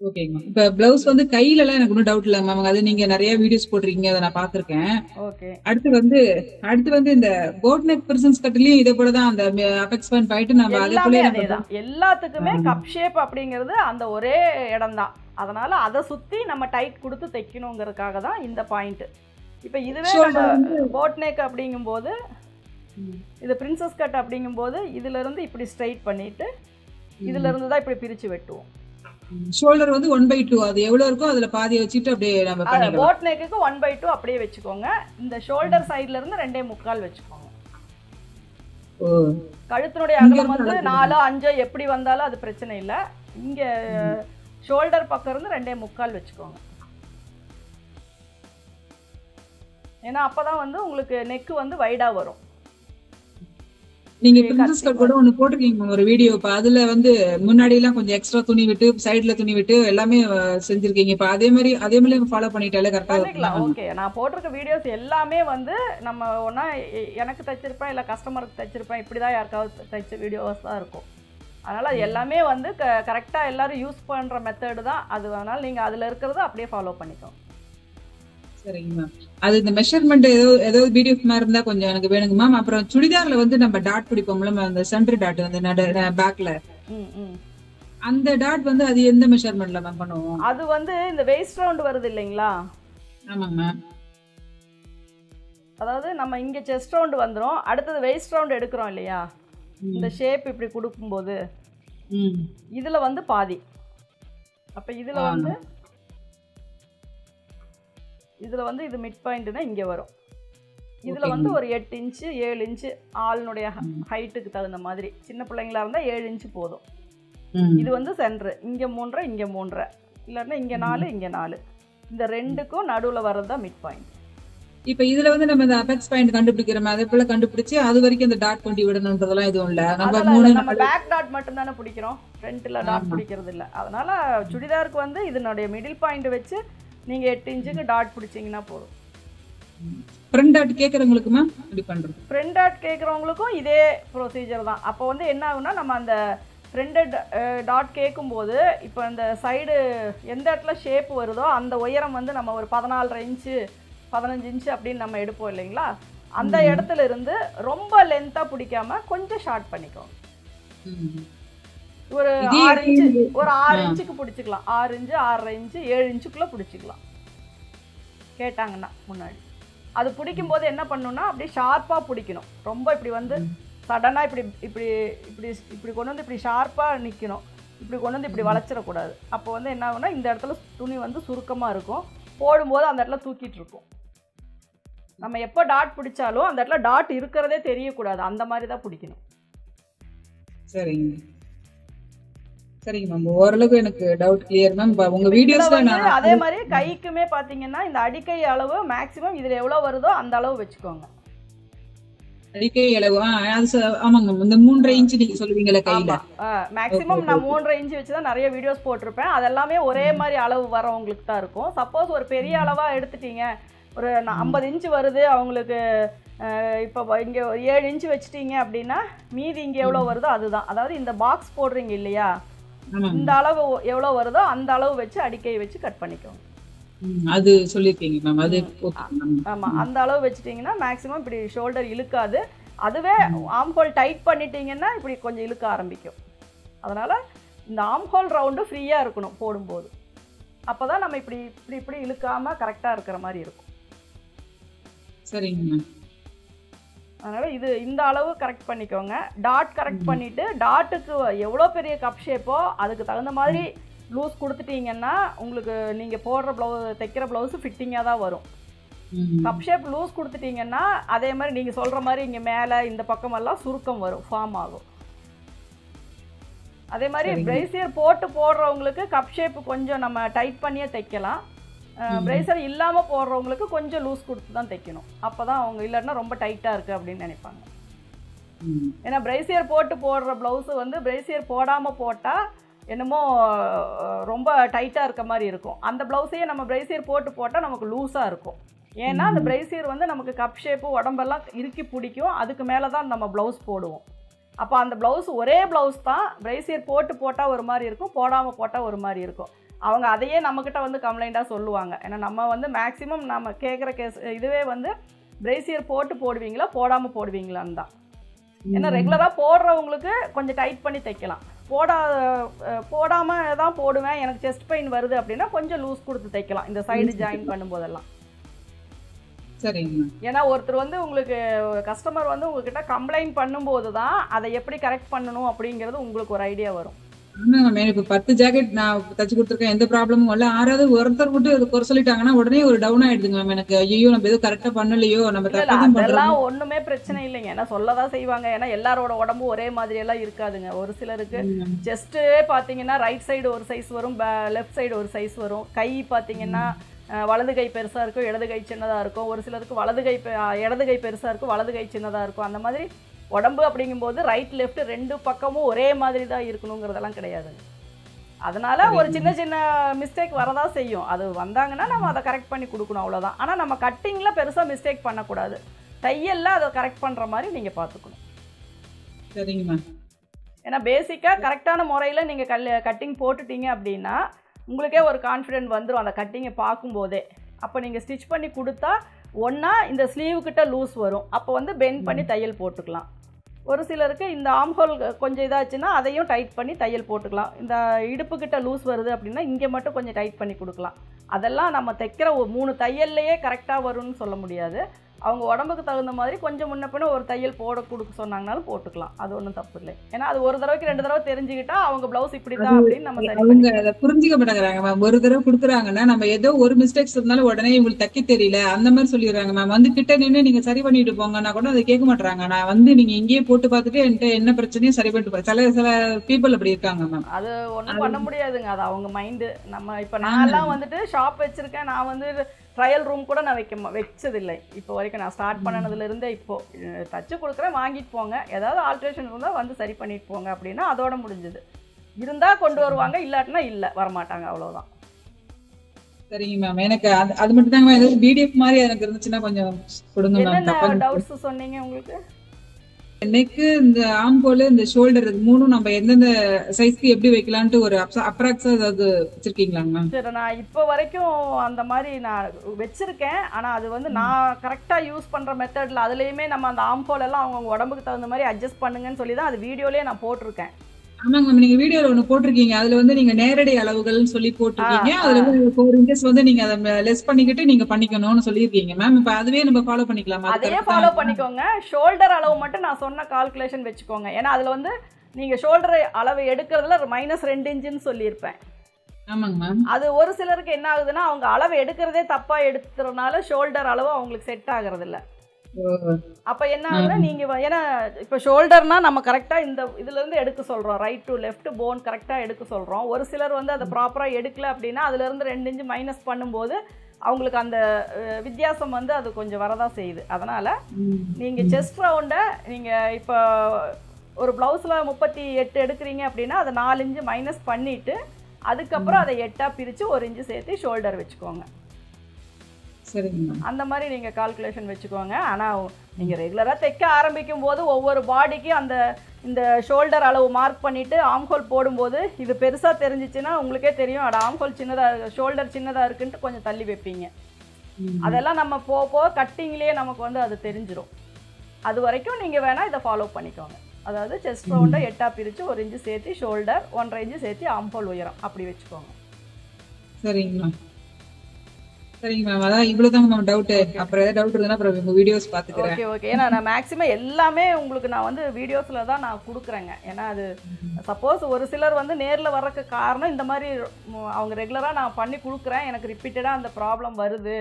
ஓகேங்க இப்ப பிளவுஸ் வந்து கையில எல்லாம் எனக்கு ஒன்றும் டவுட் இல்ல மேம் அது நீங்க நிறைய வீடியோஸ் போட்டிருக்கீங்க அதை நான் பாத்திருக்கேன் ஓகே அடுத்து வந்து அடுத்து வந்து இந்த போட் நெக் பெர்சன்ஸ் கட்லயும் இதே போல தான் அந்த அபெக்ஸ் பாயிண்ட் போயிட்டு நம்ம அதே எல்லாமே போல அதேதான். எல்லாத்துக்குமே. கப் ஷேப் அப்படிங்கிறது அந்த ஒரே இடம்தான். அதனால அதை சுத்தி நம்ம டைட் கொடுத்து தைக்கணுங்கிறதுக்காக தான் இந்த பாயிண்ட் இப்போ இதுவே நம்ம போட் நெக் அப்படிங்கும்போது இது பிரின்சஸ் கட் அப்படிங்கும்போது இதுல இருந்து இப்படி ஸ்ட்ரைட் பண்ணிட்டு இதுல இருந்து தான் இப்படி பிரிச்சு வெட்டுவோம். ஷோல்டர் வந்து ஒன் பை டூ அது எவ்வளவு இருக்கோ அதுல பாதியை வச்சுட்டு அப்படியே நம்ம போட் நெக்குக்கு ஒன் பை டூ அப்படியே வச்சுக்கோங்க. இந்த ஷோல்டர் சைடுல இருந்து ரெண்டே முக்கால் வச்சுக்கோங்க. கழுத்தினுடைய அகலம் வந்து. நாலோ அஞ்சோ எப்படி வந்தாலும் அது பிரச்சனை இல்லை. இங்க ஷோல்டர் பக்கம் இருந்து ரெண்டே முக்கால் வச்சுக்கோங்க. ஏன்னா அப்பதான் வந்து உங்களுக்கு நெக்கு வந்து வைடா வரும். நீங்க பிரின்சஸ் கட் கூட ஒண்ணு போட்டிருக்கீங்க ஒரு வீடியோ இப்ப அதுல வந்து முன்னாடி எல்லாம் கொஞ்சம் எக்ஸ்ட்ரா துணி விட்டு சைடுல துணி விட்டு எல்லாமே செஞ்சிருக்கீங்க. இப்ப அதே மாதிரி அதே மாதிரி ஃபாலோ பண்ணிட்டாலே கரெக்டா ஓகே நான் போட்டிருக்க வீடியோஸ் எல்லாமே வந்து நம்ம ஒன்றா எனக்கு தைச்சிருப்பேன் இல்லை கஸ்டமருக்கு தைச்சிருப்பேன். இப்படி தான் யாருக்காவது தைச்ச வீடியோஸ் தான் இருக்கும். அதனால் அது எல்லாமே வந்து க கரெக்டாக எல்லாரும் யூஸ் பண்ணுற மெத்தடு தான். அது அதனால் நீங்கள் அதில் இருக்கிறத அப்படியே ஃபாலோ பண்ணிக்கோங்க. சரிங்க மேம் அது இந்த மெஷர்மெண்ட் ஏதோ ஏதோ பிடிஎஃப் மாதிரி இருந்தா கொஞ்சம் எனக்கு வேணுங்க மேம் அப்புறம் சுடிதார்ல வந்து நம்ம டாட் பிடிப்போம்ல அந்த சென்டர் டாட் அந்த நடு பேக்ல அந்த டாட் வந்து அது எந்த மெஷர்மெண்ட்ல மேம் பண்ணுவோம்? அது வந்து இந்த வெயிஸ்ட் ரவுண்ட் வருது இல்லைங்களா? ஆமாங்க மேம் அதாவது நம்ம இங்கே செஸ்ட் ரவுண்டு வந்துடும் அடுத்தது வெயிஸ்ட் ரவுண்ட் எடுக்கிறோம் இல்லையா? இந்த ஷேப் இப்படி கொடுக்கும்போது. இதில் வந்து பாதி. அப்போ இதில். வந்து இதில் வந்து இது மிட் பாயிண்ட்னா இங்கே வரும். இதில். வந்து ஒரு எட்டு இன்ச்சு ஏழு இன்ச்சு ஆளுனுடைய. ஹைட்டுக்கு தகுந்த மாதிரி. சின்ன பிள்ளைங்களா இருந்தால் ஏழு இன்ச்சு போதும். இது வந்து சென்ட்ரு இங்கே மூன்றரை இங்கே மூன்றரை. இல்லைன்னா இங்கே நாலு இங்கே நாலு. இந்த ரெண்டுக்கும் நடுவில் வர்றது தான் மிட் பாயிண்ட் இப்ப இதுல வந்து நம்ம இந்த அபெக்ஸ் பாயிண்ட் கண்டுபிடிக்கிற மாதிரி போல கண்டுபிடிச்சு அது வரைக்கும் இந்த டாட் கொண்டு விடணுன்றதெல்லாம் எதுவும் இல்ல. நம்ம மூணு நம்ம பேக் டாட் மட்டும் தானே பிடிக்கிறோம். ஃப்ரண்ட்டில் டாட். பிடிக்கிறது இல்லை அதனால சுடிதாருக்கு வந்து இதனுடைய மிடில் பாயிண்ட் வச்சு நீங்கள் எட்டு இன்ச்சுக்கு டாட் பிடிச்சிங்கன்னா போதும். ஃப்ரண்ட் டாட் கேக்குறவங்களுக்கு மேம் இப்படி ஃப்ரண்ட் டாட் கேட்குறவங்களுக்கும் இதே ப்ரொசீஜர் தான். அப்போ வந்து என்ன ஆகும்னா நம்ம அந்த ஃப்ரெண்டட் டாட் கேட்கும்போது இப்போ இந்த சைடு எந்த இடத்துல ஷேப் வருதோ அந்த உயரம் வந்து நம்ம ஒரு பதினாலரை இன்ச்சு பதினஞ்சு இன்ச்சு அப்படின்னு நம்ம எடுப்போம் இல்லைங்களா? அந்த இடத்துல இருந்து ரொம்ப லென்த்தாக பிடிக்காம கொஞ்சம் ஷார்ட் பண்ணிக்கோங்க. ஒரு ஆறு இன்ச்சு ஒரு ஆறு. இன்ச்சுக்கு பிடிச்சிக்கலாம். ஆறு இன்ச்சு ஆறரை இன்ச்சு ஏழு இன்ச்சுக்குள்ளே பிடிச்சிக்கலாம். கேட்டாங்கன்னா முன்னாடி. அது பிடிக்கும் போது என்ன பண்ணணும்னா அப்படியே ஷார்ப்பாக பிடிக்கணும். ரொம்ப இப்படி வந்து சடனாக இப்படி இப்படி இப்படி இப்படி கொண்டு வந்து இப்படி ஷார்ப்பாக நிற்கணும் இப்படி கொண்டு வந்து இப்படி வளைச்சிடக்கூடாது. அப்போ வந்து என்ன ஆகும்னா இந்த இடத்துல துணி வந்து சுருக்கமாக இருக்கும். போடும்போது அந்த இடத்துல தூக்கிட்டு இருக்கும். நம்ம எப்போ டாட் பிடிச்சாலும் அந்த இடத்துல டாட் இருக்கிறதே தெரியக்கூடாது. அந்த மாதிரி தான் பிடிக்கணும். சரிங்க. சரிங்க மேம் ஓரளவுக்கு எனக்கு டவுட் கிளியர் மேம் உங்க வீடியோஸ்ல நான் அதே மாதிரி கைக்குமே பாத்தீங்கன்னா இந்த அடிக்கை அளவு மேக்ஸிமம் இதுல எவ்வளவு வருதோ அந்த அளவு வச்சுக்கோங்க. அடிக்கை அளவு அது ஆமாங்க இந்த மூன்றரை இன்ச் நீங்க சொல்லுவீங்கல்ல கையில. மேக்ஸிமம் நான். மூன்றரை இன்ச் வச்சு தான் நிறைய வீடியோஸ் போட்டிருப்பேன். அதெல்லாமே ஒரே மாதிரி அளவு வரவங்களுக்கு தான் இருக்கும். சப்போஸ் ஒரு பெரிய அளவா எடுத்துட்டீங்க. ஒரு ஐம்பது இன்ச் வருது அவங்களுக்கு இப்போ இங்கே ஏழு இன்ச் வச்சிட்டீங்க அப்படின்னா மீதி இங்கே எவ்வளோ வருதோ அதுதான். அதாவது இந்த பாக்ஸ் போடுறீங்க இல்லையா? இந்த அளவு எவ்வளோ வருதோ அந்த அளவு வச்சு அடிக்கை வச்சு கட் பண்ணிக்கோங்க. அது சொல்லிருக்கீங்க மேம். அது ஆமாம் அந்த அளவு வச்சிட்டிங்கன்னா மேக்ஸிமம் இப்படி ஷோல்டர் இழுக்காது. அதுவே ஆம் ஹோல் டைட் பண்ணிட்டீங்கன்னா இப்படி கொஞ்சம் இழுக்க ஆரம்பிக்கும். அதனால் இந்த ஆம் ஹோல் ரவுண்டு ஃப்ரீயாக இருக்கணும் போடும்போது. அப்போ தான் நம்ம இப்படி இப்படி இப்படி இழுக்காமல் கரெக்டாக இருக்கிற மாதிரி இருக்கும். சரிங்க மேம். அதனால் இது இந்த அளவு கரெக்ட் பண்ணிக்கோங்க டாட் கரெக்ட் பண்ணிவிட்டு டாட்டுக்கு எவ்வளோ பெரிய கப் ஷேப்போ அதுக்கு தகுந்த மாதிரி லூஸ் கொடுத்துட்டீங்கன்னா உங்களுக்கு நீங்கள் போடுற ப்ளவு தைக்கிற ப்ளவுஸு ஃபிட்டிங்காக தான் வரும் கப் ஷேப் லூஸ் கொடுத்துட்டீங்கன்னா அதே மாதிரி நீங்கள் சொல்கிற மாதிரி இங்கே மேலே இந்த பக்கமெல்லாம் சுருக்கம் வரும் ஃபார்ம் ஆகும் அதே மாதிரி. பிரைசியர் போட்டு போடுறவங்களுக்கு கப் ஷேப் கொஞ்சம் நம்ம டைட் பண்ணியே தைக்கலாம். பிரைசர் இல்லாமல் போடுறவங்களுக்கு கொஞ்சம் லூஸ் கொடுத்து தான் தைக்கணும். அப்போ தான் அவங்க இல்லைன்னா ரொம்ப டைட்டாக இருக்குது அப்படின்னு நினைப்பாங்க. ஏன்னா பிரைசியர் போட்டு போடுற ப்ளவுஸு வந்து பிரைசியர் போடாமல் போட்டால் என்னமோ ரொம்ப டைட்டாக இருக்க மாதிரி இருக்கும். அந்த ப்ளவுஸையே நம்ம பிரைசியர் போட்டு போட்டால் நமக்கு லூஸாக இருக்கும். ஏன்னா அந்த பிரைசியர் வந்து நமக்கு கப் ஷேப்பு உடம்பெல்லாம் இறுக்கி பிடிக்கும். அதுக்கு மேலே தான் நம்ம ப்ளவுஸ் போடுவோம். அப்போ அந்த ப்ளவுஸ் ஒரே ப்ளவுஸ் தான் பிரைசியர் போட்டு போட்டால் ஒரு மாதிரி இருக்கும் போடாமல் போட்டால் ஒரு மாதிரி இருக்கும். அவங்க அதையே நம்மக்கிட்ட வந்து கம்ப்ளைண்ட்டாக சொல்லுவாங்க. ஏன்னா நம்ம வந்து மேக்ஸிமம் நம்ம கேட்குற கேஸ் இதுவே வந்து பிரைசியர் போட்டு போடுவீங்களா போடாமல் போடுவீங்களான்னு தான். ஏன்னா ரெகுலராக போடுறவங்களுக்கு கொஞ்சம் டைட் பண்ணி தைக்கலாம். போடா அஹ், போடாம தான் போடுவேன் எனக்கு செஸ்ட் பெயின் வருது அப்படின்னா கொஞ்சம் லூஸ் கொடுத்து தைக்கலாம். இந்த சைடு ஜாயின் பண்ணும்போதெல்லாம். சரிங்க ஏன்னா ஒருத்தர் வந்து உங்களுக்கு கஸ்டமர் வந்து உங்ககிட்ட கம்ப்ளைண்ட் பண்ணும்போது தான் அதை எப்படி கரெக்ட் பண்ணணும் அப்படிங்கிறது உங்களுக்கு ஒரு ஐடியா வரும். எனக்கு பத்து ஜாக்கெட் நான் தச்சு கொடுத்துருக்கேன். எந்த ப்ராப்ளமும் இல்ல. ஆறாவது ஒருத்தர் மட்டும் குறை சொல்லிட்டாங்கன்னா உடனே ஒரு டவுன் ஆயிடுதுங்க மேம் எனக்கு. ஐயோ நம்ம எதுவும் கரெக்டா பண்ணலையோ நம்ம அதெல்லாம் ஒண்ணுமே பிரச்சனை இல்லைங்க. ஏன்னா சொல்லதான் செய்வாங்க. ஏன்னா எல்லாரோட உடம்பு ஒரே மாதிரி எல்லாம் இருக்காதுங்க. ஒரு சிலருக்கு செஸ்ட்டு பார்த்தீங்கன்னா ரைட் சைடு ஒரு சைஸ் வரும் லெஃப்ட் சைடு ஒரு சைஸ் வரும். கை பார்த்தீங்கன்னா அஹ், வலது கை பெருசாக இருக்கும் இடது கை சின்னதாக இருக்கும். ஒரு சிலருக்கு வலது கை இடது கை பெருசாக இருக்கும் வலது கை சின்னதாக இருக்கும். அந்த மாதிரி உடம்பு அப்படிங்கும்போது ரைட் லெஃப்ட் ரெண்டு பக்கமும் ஒரே மாதிரி தான் இருக்கணுங்கிறதெல்லாம் கிடையாதுங்க அதனால ஒரு சின்ன சின்ன மிஸ்டேக் வரதான் செய்யும். அது வந்தாங்கன்னா நம்ம அதை கரெக்ட் பண்ணி கொடுக்கணும் அவ்வளோதான் ஆனால் நம்ம கட்டிங்கில் பெருசாக மிஸ்டேக் பண்ணக்கூடாது. தையல்ல அதை கரெக்ட் பண்ணுற மாதிரி நீங்கள் பார்த்துக்கணும். சரிங்க மேம் ஏன்னா பேசிக்காக கரெக்டான முறையில் நீங்கள் கல் கட்டிங் போட்டுட்டீங்க அப்படின்னா உங்களுக்கே ஒரு கான்ஃபிடென்ட் வந்துடும் அந்த கட்டிங்கை பார்க்கும்போதே. அப்போ நீங்கள் ஸ்டிச் பண்ணி கொடுத்தா ஒன்றா இந்த ஸ்லீவ் கிட்ட லூஸ் வரும். அப்போ வந்து பெண்ட் பண்ணி தையல் போட்டுக்கலாம். ஒரு சிலருக்கு இந்த ஆம்ஹோல் கொஞ்சம் இதாச்சுன்னா அதையும் டைட் பண்ணி தையல் போட்டுக்கலாம். இந்த இடுப்புக்கிட்ட லூஸ் வருது அப்படின்னா இங்கே மட்டும் கொஞ்சம் டைட் பண்ணி கொடுக்கலாம். அதெல்லாம் நம்ம தைக்கிற ஒரு மூணு தையல்லையே கரெக்டாக வரும்னு சொல்ல முடியாது. அவங்க உடம்புக்கு தகுந்த மாதிரி கொஞ்சம் முன்ன பின்ன ஒரு தையல் போட கொடுக்க சொன்னாங்கனாலும் போட்டுக்கலாம். அது ஒன்றும் தப்பு இல்லை. ஏன்னா அது ஒரு தடவைக்கு ரெண்டு தடவை தெரிஞ்சுக்கிட்டா அவங்க ப்ளவுஸ் இப்படி தான் அப்படின்னு நம்ம அவங்க. அதை புரிஞ்சுக்க மாட்டேங்கிறாங்க மேம் ஒரு தடவை கொடுக்குறாங்கன்னா நம்ம ஏதோ ஒரு மிஸ்டேக்ஸ் இருந்தாலும் உடனே இவங்களுக்கு தைக்க தெரியல. அந்த மாதிரி சொல்லிடுறாங்க மேம் வந்து கிட்ட நின்று நீங்க சரி பண்ணிட்டு போங்கன்னா கூட அதை கேட்க மாட்டாங்க நான் வந்து நீங்க இங்கேயே போட்டு பார்த்துட்டு என்கிட்ட என்ன பிரச்சனையும் சரி பண்ணிட்டு சில சில பீப்புள் அப்படி இருக்காங்க மேம் அது ஒன்றும் பண்ண முடியாதுங்க. அது அவங்க மைண்டு நம்ம இப்போ நான்லாம் வந்துட்டு ஷாப் வச்சிருக்கேன். நான் வந்து ட்ரையல் ரூம் கூட நான் வைக்க வச்சதில்லை. இப்போ வரைக்கும் நான் ஸ்டார்ட் பண்ணனதுலேருந்தே இப்போ அஹ், தச்சு கொடுக்குறேன் வாங்கிட்டு போங்க. ஏதாவது ஆல்ட்ரேஷன் இருந்தால் வந்து சரி பண்ணிட்டு போங்க அப்படின்னா அதோட முடிஞ்சது. இருந்தால் கொண்டு வருவாங்க இல்லாட்டினா இல்லை வரமாட்டாங்க அவ்வளோதான் சரிங்க மேம் எனக்கு அது அது மட்டும் தாங்க பிடிஎஃப் மாதிரி எனக்கு இருந்துச்சுன்னா கொஞ்சம் கொடுங்க மேம் டவுட்ஸ் சொன்னீங்க உங்களுக்கு? நெக்கு இந்த ஆம்போல இந்த ஷோல்டர் இது மூணும் நம்ம எந்தெந்த சைஸ்க்கு எப்படி வைக்கலான்ட்டு ஒரு அப்ராக்ஸா ஏதாவது வச்சிருக்கீங்களாங்க சரி நான் இப்போ வரைக்கும் அந்த மாதிரி நான் வச்சிருக்கேன். ஆனா அது வந்து நான் கரெக்டா யூஸ் பண்ற மெத்தட்ல அதுலயுமே நம்ம அந்த ஆம்போல் எல்லாம் அவங்கவுங்க உடம்புக்கு தகுந்த மாதிரி அட்ஜஸ்ட் பண்ணுங்கன்னு சொல்லி தான் அது வீடியோலயே நான் போட்டிருக்கேன். ஆமாங்க மேம் நீங்க வீடியோல ஒண்ணு போட்டிருக்கீங்க. அதுல வந்து நீங்க நேரடி அளவுகள்னு சொல்லி போட்டிருக்கீங்க. அதுல வந்து ஃபோர் இன்ச்சஸ் வந்து நீங்க அதை லெஸ் பண்ணிக்கிட்டு நீங்க பண்ணிக்கணும்னு சொல்லியிருக்கீங்க மேம் இப்ப அதுவே நம்ம ஃபாலோ பண்ணிக்கலாமா. அது அதையே ஃபாலோ? பண்ணிக்கோங்க. ஷோல்டர் அளவு மட்டும் நான் சொன்ன கால்குலேஷன் வச்சுக்கோங்க. ஏன்னா அதுல வந்து நீங்க ஷோல்டர் அளவு எடுக்கிறதுல மைனஸ் ரெண்டு இன்ச்சுன்னு சொல்லியிருப்பேன். ஆமாங்க மேம் அது ஒரு சிலருக்கு என்ன ஆகுதுன்னா அவங்க அளவு எடுக்கிறதே தப்பா எடுத்துறதுனால ஷோல்டர் அளவு அவங்களுக்கு செட் ஆகுறது இல்ல அப்ப என்ன ஆகுதுன்னா நீங்க ஏன்னா இப்ப ஷோல்டர்னா நம்ம கரெக்டா இந்த இதுல இருந்து எடுக்க சொல்றோம். ரைட் டு லெஃப்ட் போன் கரெக்டா எடுக்க சொல்றோம். ஒரு சிலர் வந்து அதை ப்ராப்பரா எடுக்கல அப்படின்னா அதுல இருந்து ரெண்டு இன்ச்சு மைனஸ் பண்ணும்போது அவங்களுக்கு அந்த வித்தியாசம் வந்து அது கொஞ்சம் வரதான் செய்யுது. அதனால. நீங்க செஸ்ட் ரவுண்டை நீங்க இப்போ ஒரு பிளவுஸ்ல முப்பத்தி எட்டு எடுக்கிறீங்க அப்படின்னா அதை நாலு இன்ச்சு மைனஸ் பண்ணிட்டு அதுக்கப்புறம் அதை எட்டா பிரிச்சு ஒரு இன்ச்சு சேர்த்து ஷோல்டர் வச்சுக்கோங்க. அந்த மாதிரி நீங்கள் கால்குலேஷன் வச்சுக்கோங்க. ஆனால் நீங்கள் ரெகுலராக தைக்க ஆரம்பிக்கும் போது ஒவ்வொரு பாடிக்கும் அந்த இந்த ஷோல்டர் அளவு மார்க் பண்ணிவிட்டு ஆம்ஹோல் போடும்போது இது பெருசாக தெரிஞ்சிச்சுன்னா உங்களுக்கே தெரியும். அட ஆம்ஹோல் சின்னதாக ஷோல்டர் சின்னதாக இருக்குன்ட்டு கொஞ்சம் தள்ளி வைப்பீங்க. அதெல்லாம் நம்ம போக போக கட்டிங்லேயே நமக்கு வந்து அது தெரிஞ்சிரும். அது வரைக்கும் நீங்கள் வேணால் இதை ஃபாலோ பண்ணிக்கோங்க. அதாவது செஸ்ட் ரவுண்டை எட்டா பிரித்து ஒரு இன்ச்சு சேர்த்து ஷோல்டர் ஒன்றரை இன்ச்சு சேர்த்து ஆம்ஹோல் உயரம். அப்படி வச்சுக்கோங்க. சரிங்க மேம். சரிங்க மேம் அதான் இவ்வளவுதாங்க மேம் டவுட் அப்புறம் ஏதாவது டவுட் இருந்தா அப்புறம் உங்க வீடியோஸ் பாத்துக்கிறேன். ஓகே ஓகே ஏன்னா நான் மேக்ஸிமம் எல்லாமே உங்களுக்கு நான் வந்து வீடியோஸில் தான் நான் கொடுக்குறேங்க. ஏன்னா அது சப்போஸ் ஒரு சிலர் வந்து நேரில் வர்றதுக்கு காரணம் இந்த மாதிரி அவங்க ரெகுலராக நான் பண்ணி கொடுக்குறேன். எனக்கு ரிப்பீட்டடாக அந்த ப்ராப்ளம் வருது.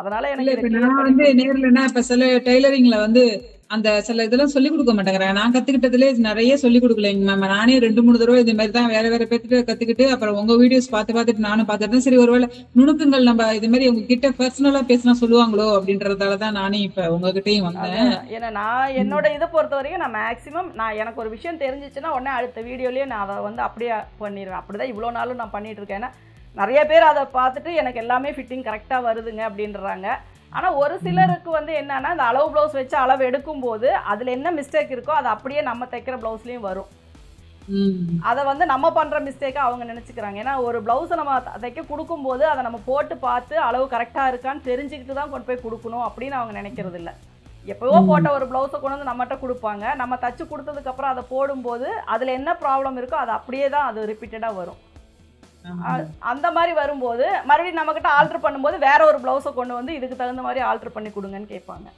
அதனால எனக்கு நான் வந்து நேர்லன்னா இப்ப சில டெய்லரிங்ல வந்து அந்த சில இதெல்லாம் சொல்லி கொடுக்க மாட்டேங்கிறாங்க நான் கத்துக்கிட்டதுலே நிறைய சொல்லி கொடுக்கலைங்க மேம் நானே ரெண்டு மூணு தடவை இது மாதிரி தான் வேற வேற பேர்த்துட்டு கத்துக்கிட்டு அப்புறம் உங்க வீடியோஸ் பார்த்து பார்த்துட்டு நானும் பார்த்துட்டு சரி ஒருவேளை நுணுக்கங்கள் நம்ம இது மாதிரி உங்ககிட்ட பர்சனலா பேசினா சொல்லுவாங்களோ அப்படின்றதால தான் நானே இப்ப உங்ககிட்டயும் வந்தேன். ஏன்னா நான் என்னோட இதை பொறுத்த வரைக்கும் நான் மேக்சிமம் நான் எனக்கு ஒரு விஷயம் தெரிஞ்சிச்சுன்னா உடனே அடுத்த வீடியோலயே நான் அதை வந்து அப்படியே பண்ணிடுவேன் அப்படிதான் இவ்வளோ நாளும் நான் பண்ணிட்டு இருக்கேன். ஏன்னா நிறைய பேர் அதை பார்த்துட்டு எனக்கு எல்லாமே ஃபிட்டிங் கரெக்டாக வருதுங்க அப்படின்றாங்க. ஆனால் ஒரு சிலருக்கு வந்து என்னன்னா அந்த அளவு ப்ளவுஸ் வச்சு அளவு எடுக்கும்போது அதில் என்ன மிஸ்டேக் இருக்கோ அது அப்படியே நம்ம தைக்கிற ப்ளவுஸ்லேயும் வரும். அதை வந்து நம்ம பண்ணுற மிஸ்டேக்கை அவங்க நினச்சிக்கிறாங்க. ஏன்னா ஒரு ப்ளவுஸை நம்ம தைக்க கொடுக்கும்போது அதை நம்ம போட்டு பார்த்து அளவு கரெக்டாக இருக்கான்னு தெரிஞ்சுக்கிட்டு தான் கொண்டு போய் கொடுக்கணும் அப்படின்னு அவங்க நினைக்கிறது இல்ல எப்போவோ போட்ட ஒரு ப்ளவுஸை கொண்டு வந்து நம்மகிட்ட கொடுப்பாங்க. நம்ம தச்சு கொடுத்ததுக்கப்புறம் அதை போடும்போது அதில் என்ன ப்ராப்ளம் இருக்கோ அது அப்படியே தான் அது ரிப்பீட்டடாக வரும். அந்த மாதிரி வரும்போது மறுபடியும் நம்மக்கிட்ட ஆல்ட்ரு பண்ணும்போது வேற ஒரு ப்ளவுஸை கொண்டு வந்து இதுக்கு தகுந்த மாதிரி ஆல்ட்ரு பண்ணி கொடுங்கன்னு கேட்பாங்க.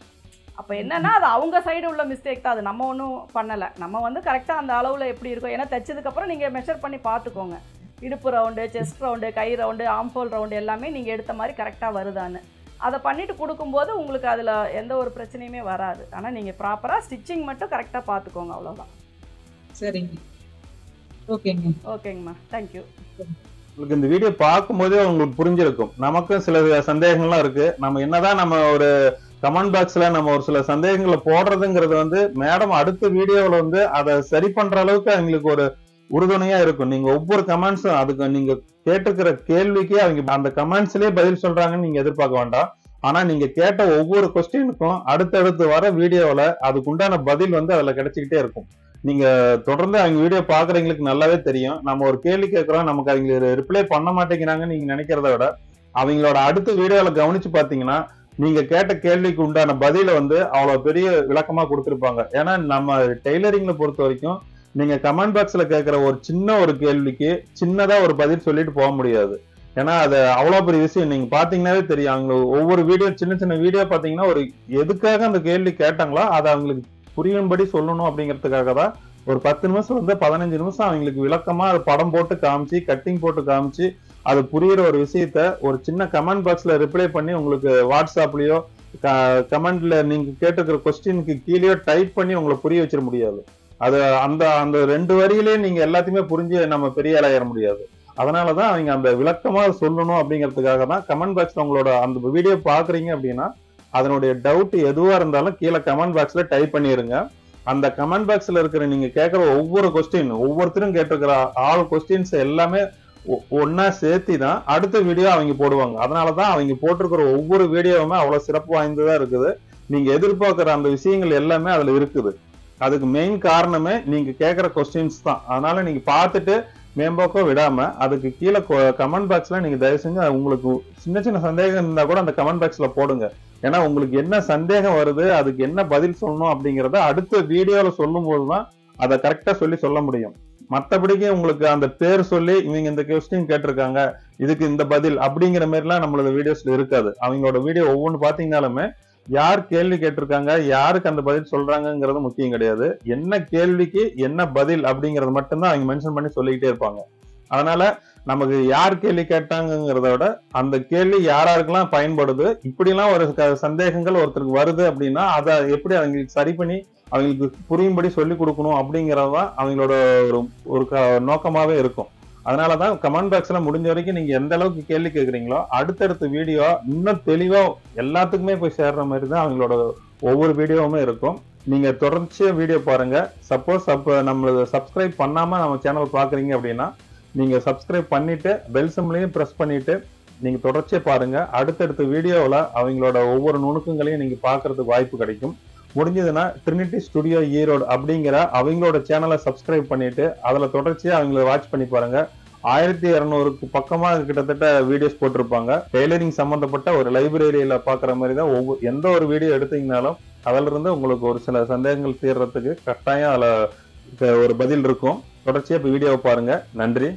அப்போ என்னன்னா அது அவங்க சைடு உள்ள மிஸ்டேக் தான். அது நம்ம ஒன்றும் பண்ணலை. நம்ம வந்து கரெக்டாக அந்த அளவில் எப்படி இருக்கோ ஏன்னா தைச்சதுக்கப்புறம் நீங்கள் மெஷர் பண்ணி பார்த்துக்கோங்க. இடுப்பு ரவுண்டு செஸ்ட் ரவுண்டு கை ரவுண்டு ஆம்ஃபோல் ரவுண்டு எல்லாமே நீங்கள் எடுத்த மாதிரி கரெக்டாக வருதான்னு. அதை பண்ணிட்டு கொடுக்கும்போது உங்களுக்கு அதில் எந்த ஒரு பிரச்சனையுமே வராது. ஆனால் நீங்கள் ப்ராப்பராக ஸ்டிச்சிங் மட்டும் கரெக்டாக பார்த்துக்கோங்க அவ்வளோதான் சரிங்க. ஓகேங்க. ஓகேங்கம்மா. தேங்க்யூ உங்களுக்கு இந்த வீடியோ பார்க்கும்போதே உங்களுக்கு புரிஞ்சிருக்கும். நமக்கும் சில சந்தேகங்கள்லாம் இருக்கு. நம்ம என்னதான் நம்ம ஒரு கமெண்ட் பாக்ஸ்ல நம்ம ஒரு சில சந்தேகங்களை போடுறதுங்கிறது வந்து மேடம் அடுத்த வீடியோவில் வந்து அதை சரி பண்ற அளவுக்கு அவங்களுக்கு ஒரு உறுதுணையா இருக்கும். நீங்க ஒவ்வொரு கமெண்ட்ஸும் அதுக்கு நீங்க கேட்டுக்கிற கேள்விக்கே அவங்க அந்த கமெண்ட்ஸ்லயே பதில் சொல்றாங்கன்னு நீங்க எதிர்பார்க்க வேண்டாம். ஆனா நீங்க கேட்ட ஒவ்வொரு கொஸ்டினுக்கும் அடுத்தடுத்து வர வீடியோவில் அதுக்கு உண்டான பதில் வந்து அதுல கிடைச்சிக்கிட்டே இருக்கும். நீங்க தொடர்ந்து அவங்க வீடியோ பாக்குறவங்களுக்கு நல்லாவே தெரியும். நம்ம ஒரு கேள்வி கேட்கறோம் நமக்கு அவங்க ரிப்ளை பண்ண மாட்டேங்கிறாங்கன்னு நீங்க நினைக்கிறத விட அவங்களோட அடுத்த வீடியோல கவனிச்சு பாத்தீங்கன்னா நீங்க கேட்ட கேள்விக்கு உண்டான பதில வந்து அவ்வளவு பெரிய விளக்கமா கொடுத்துருப்பாங்க. ஏன்னா நம்ம டெய்லரிங்ல பொறுத்த வரைக்கும் நீங்க கமெண்ட் பாக்ஸ்ல கேட்கிற ஒரு சின்ன ஒரு கேள்விக்கு சின்னதா ஒரு பதில் சொல்லிட்டு போக முடியாது. ஏன்னா அது அவ்வளவு பெரிய விஷயம். நீங்க பாத்தீங்கன்னாவே தெரியும். அவங்க ஒவ்வொரு வீடியோ சின்ன சின்ன வீடியோ பாத்தீங்கன்னா ஒரு எதுக்காக அந்த கேள்வி கேட்டாங்களோ அதை அவங்களுக்கு புரியும்படி சொல்லணும் அப்படிங்கிறதுக்காக தான் ஒரு பத்து நிமிஷம் வந்து பதினஞ்சு நிமிஷம் அவங்களுக்கு விளக்கமா அது படம் போட்டு காமிச்சு கட்டிங் போட்டு காமிச்சு அது புரியுற ஒரு விஷயத்த ஒரு சின்ன கமெண்ட் பாக்ஸ்ல ரிப்ளை பண்ணி உங்களுக்கு வாட்ஸ்அப்லயோ கமெண்ட்ல நீங்க கேட்டுக்கிற கொஸ்டினுக்கு கீழேயோ டைப் பண்ணி உங்களை புரிய வச்சிட முடியாது. அது அந்த அந்த ரெண்டு வரியிலே நீங்க எல்லாத்தையுமே புரிஞ்சு நம்ம பெரிய ஆளாயிட முடியாது. அதனாலதான் அவங்க அந்த விளக்கமா சொல்லணும் அப்படிங்கிறதுக்காக தான் கமெண்ட் பாக்ஸ்ல உங்களோட அந்த வீடியோ பாக்குறீங்க அப்படின்னா அதனுடைய டவுட் எதுவா இருந்தாலும் கீழே கமெண்ட் பாக்ஸ்ல டைப் பண்ணிருங்க. அந்த கமெண்ட் பாக்ஸ்ல இருக்கிற நீங்க கேட்கிற ஒவ்வொரு கொஸ்டின் ஒவ்வொருத்தரும் கேட்டிருக்கிற ஆல் கொஸ்டின்ஸ் எல்லாமே ஒ- சேர்த்தி தான் அடுத்த வீடியோ அவங்க போடுவாங்க. அதனாலதான் அவங்க போட்டிருக்கிற ஒவ்வொரு வீடியோவுமே அவ்வளவு சிறப்பு வாய்ந்ததா இருக்குது. நீங்க எதிர்பார்க்கிற அந்த விஷயங்கள் எல்லாமே அதுல இருக்குது. அதுக்கு மெயின் காரணமே நீங்க கேட்கிற கொஸ்டின்ஸ் தான். அதனால நீங்க பார்த்துட்டு மேம்போக்கோ விடாம அதுக்கு கீழே கமெண்ட் பாக்ஸ்ல நீங்க தயவு செஞ்சு உங்களுக்கு சின்ன சின்ன சந்தேகம் இருந்தா கூட அந்த கமெண்ட் பாக்ஸ்ல போடுங்க. ஏன்னா உங்களுக்கு என்ன சந்தேகம் வருது அதுக்கு என்ன பதில் சொல்லணும் அப்படிங்கிறத அடுத்த வீடியோவில் சொல்லும் போதுதான் அதை கரெக்டாக சொல்லி சொல்ல முடியும். மற்றபடிக்கு உங்களுக்கு அந்த பேர் சொல்லி இவங்க இந்த கொஸ்டின் கேட்டிருக்காங்க இதுக்கு இந்த பதில் அப்படிங்கிற மாதிரிலாம் நம்மளோட வீடியோஸ்ல இருக்காது. அவங்களோட வீடியோ ஒவ்வொன்று பார்த்தீங்கனாலுமே யார் கேள்வி கேட்டிருக்காங்க யாருக்கு அந்த பதில் சொல்றாங்கிறது முக்கியம் கிடையாது. என்ன கேள்விக்கு என்ன பதில் அப்படிங்கறது மட்டும்தான் அவங்க மென்ஷன் பண்ணி சொல்லிக்கிட்டே இருப்பாங்க. அதனால நமக்கு யார் கேள்வி கேட்டாங்கிறத விட அந்த கேள்வி யாராருக்கெல்லாம் பயன்படுது இப்படிலாம் ஒரு சந்தேகங்கள் ஒருத்தருக்கு வருது அப்படின்னா அதை எப்படி அவங்களுக்கு சரி பண்ணி அவங்களுக்கு புரியும்படி சொல்லி கொடுக்கணும் அப்படிங்கிறது தான் அவங்களோட ஒரு ஒரு க- இருக்கும். இருக்கும் அதனாலதான் கமெண்ட் பாக்ஸில் முடிஞ்ச வரைக்கும் நீங்கள் எந்த அளவுக்கு கேள்வி கேட்குறீங்களோ அடுத்தடுத்த வீடியோ இன்னும் தெளிவாக எல்லாத்துக்குமே போய் சேர்ற மாதிரி தான் அவங்களோட ஒவ்வொரு வீடியோவுமே இருக்கும். நீங்கள் தொடர்ச்சியாக வீடியோ பாருங்கள் சப்போஸ் அப்போ நம்மளது சப்ஸ்கிரைப் பண்ணாமல் நம்ம சேனல் பார்க்குறீங்க அப்படின்னா நீங்க சப்ஸ்கிரைப் பண்ணிட்டு பெல் சிம்லையும் ப்ரெஸ் பண்ணிட்டு நீங்க தொடர்ச்சியை பாருங்க. அடுத்தடுத்த வீடியோவில் அவங்களோட ஒவ்வொரு நுணுக்கங்களையும் நீங்க பார்க்கறதுக்கு வாய்ப்பு கிடைக்கும். முடிஞ்சதுன்னா ட்ரினிட்டி ஸ்டுடியோ ஈரோடு அப்படிங்கிற அவங்களோட சேனலை சப்ஸ்கிரைப் பண்ணிட்டு அதுல தொடர்ச்சியா அவங்கள வாட்ச் பண்ணி பாருங்க. ஆயிரத்தி இரநூறுக்கு பக்கமா கிட்டத்தட்ட வீடியோஸ் போட்டிருப்பாங்க. டெய்லரிங் சம்பந்தப்பட்ட ஒரு லைப்ரரியில பாக்குற மாதிரி தான் ஒவ்வொரு எந்த ஒரு வீடியோ எடுத்தீங்கனாலும் அதிலிருந்து உங்களுக்கு ஒரு சில சந்தேகங்கள் தீர்றதுக்கு கட்டாயம் அதில் ஒரு பதில் இருக்கும். தொடர்ச்சியாக இப்போ வீடியோவை பாருங்கள் நன்றி.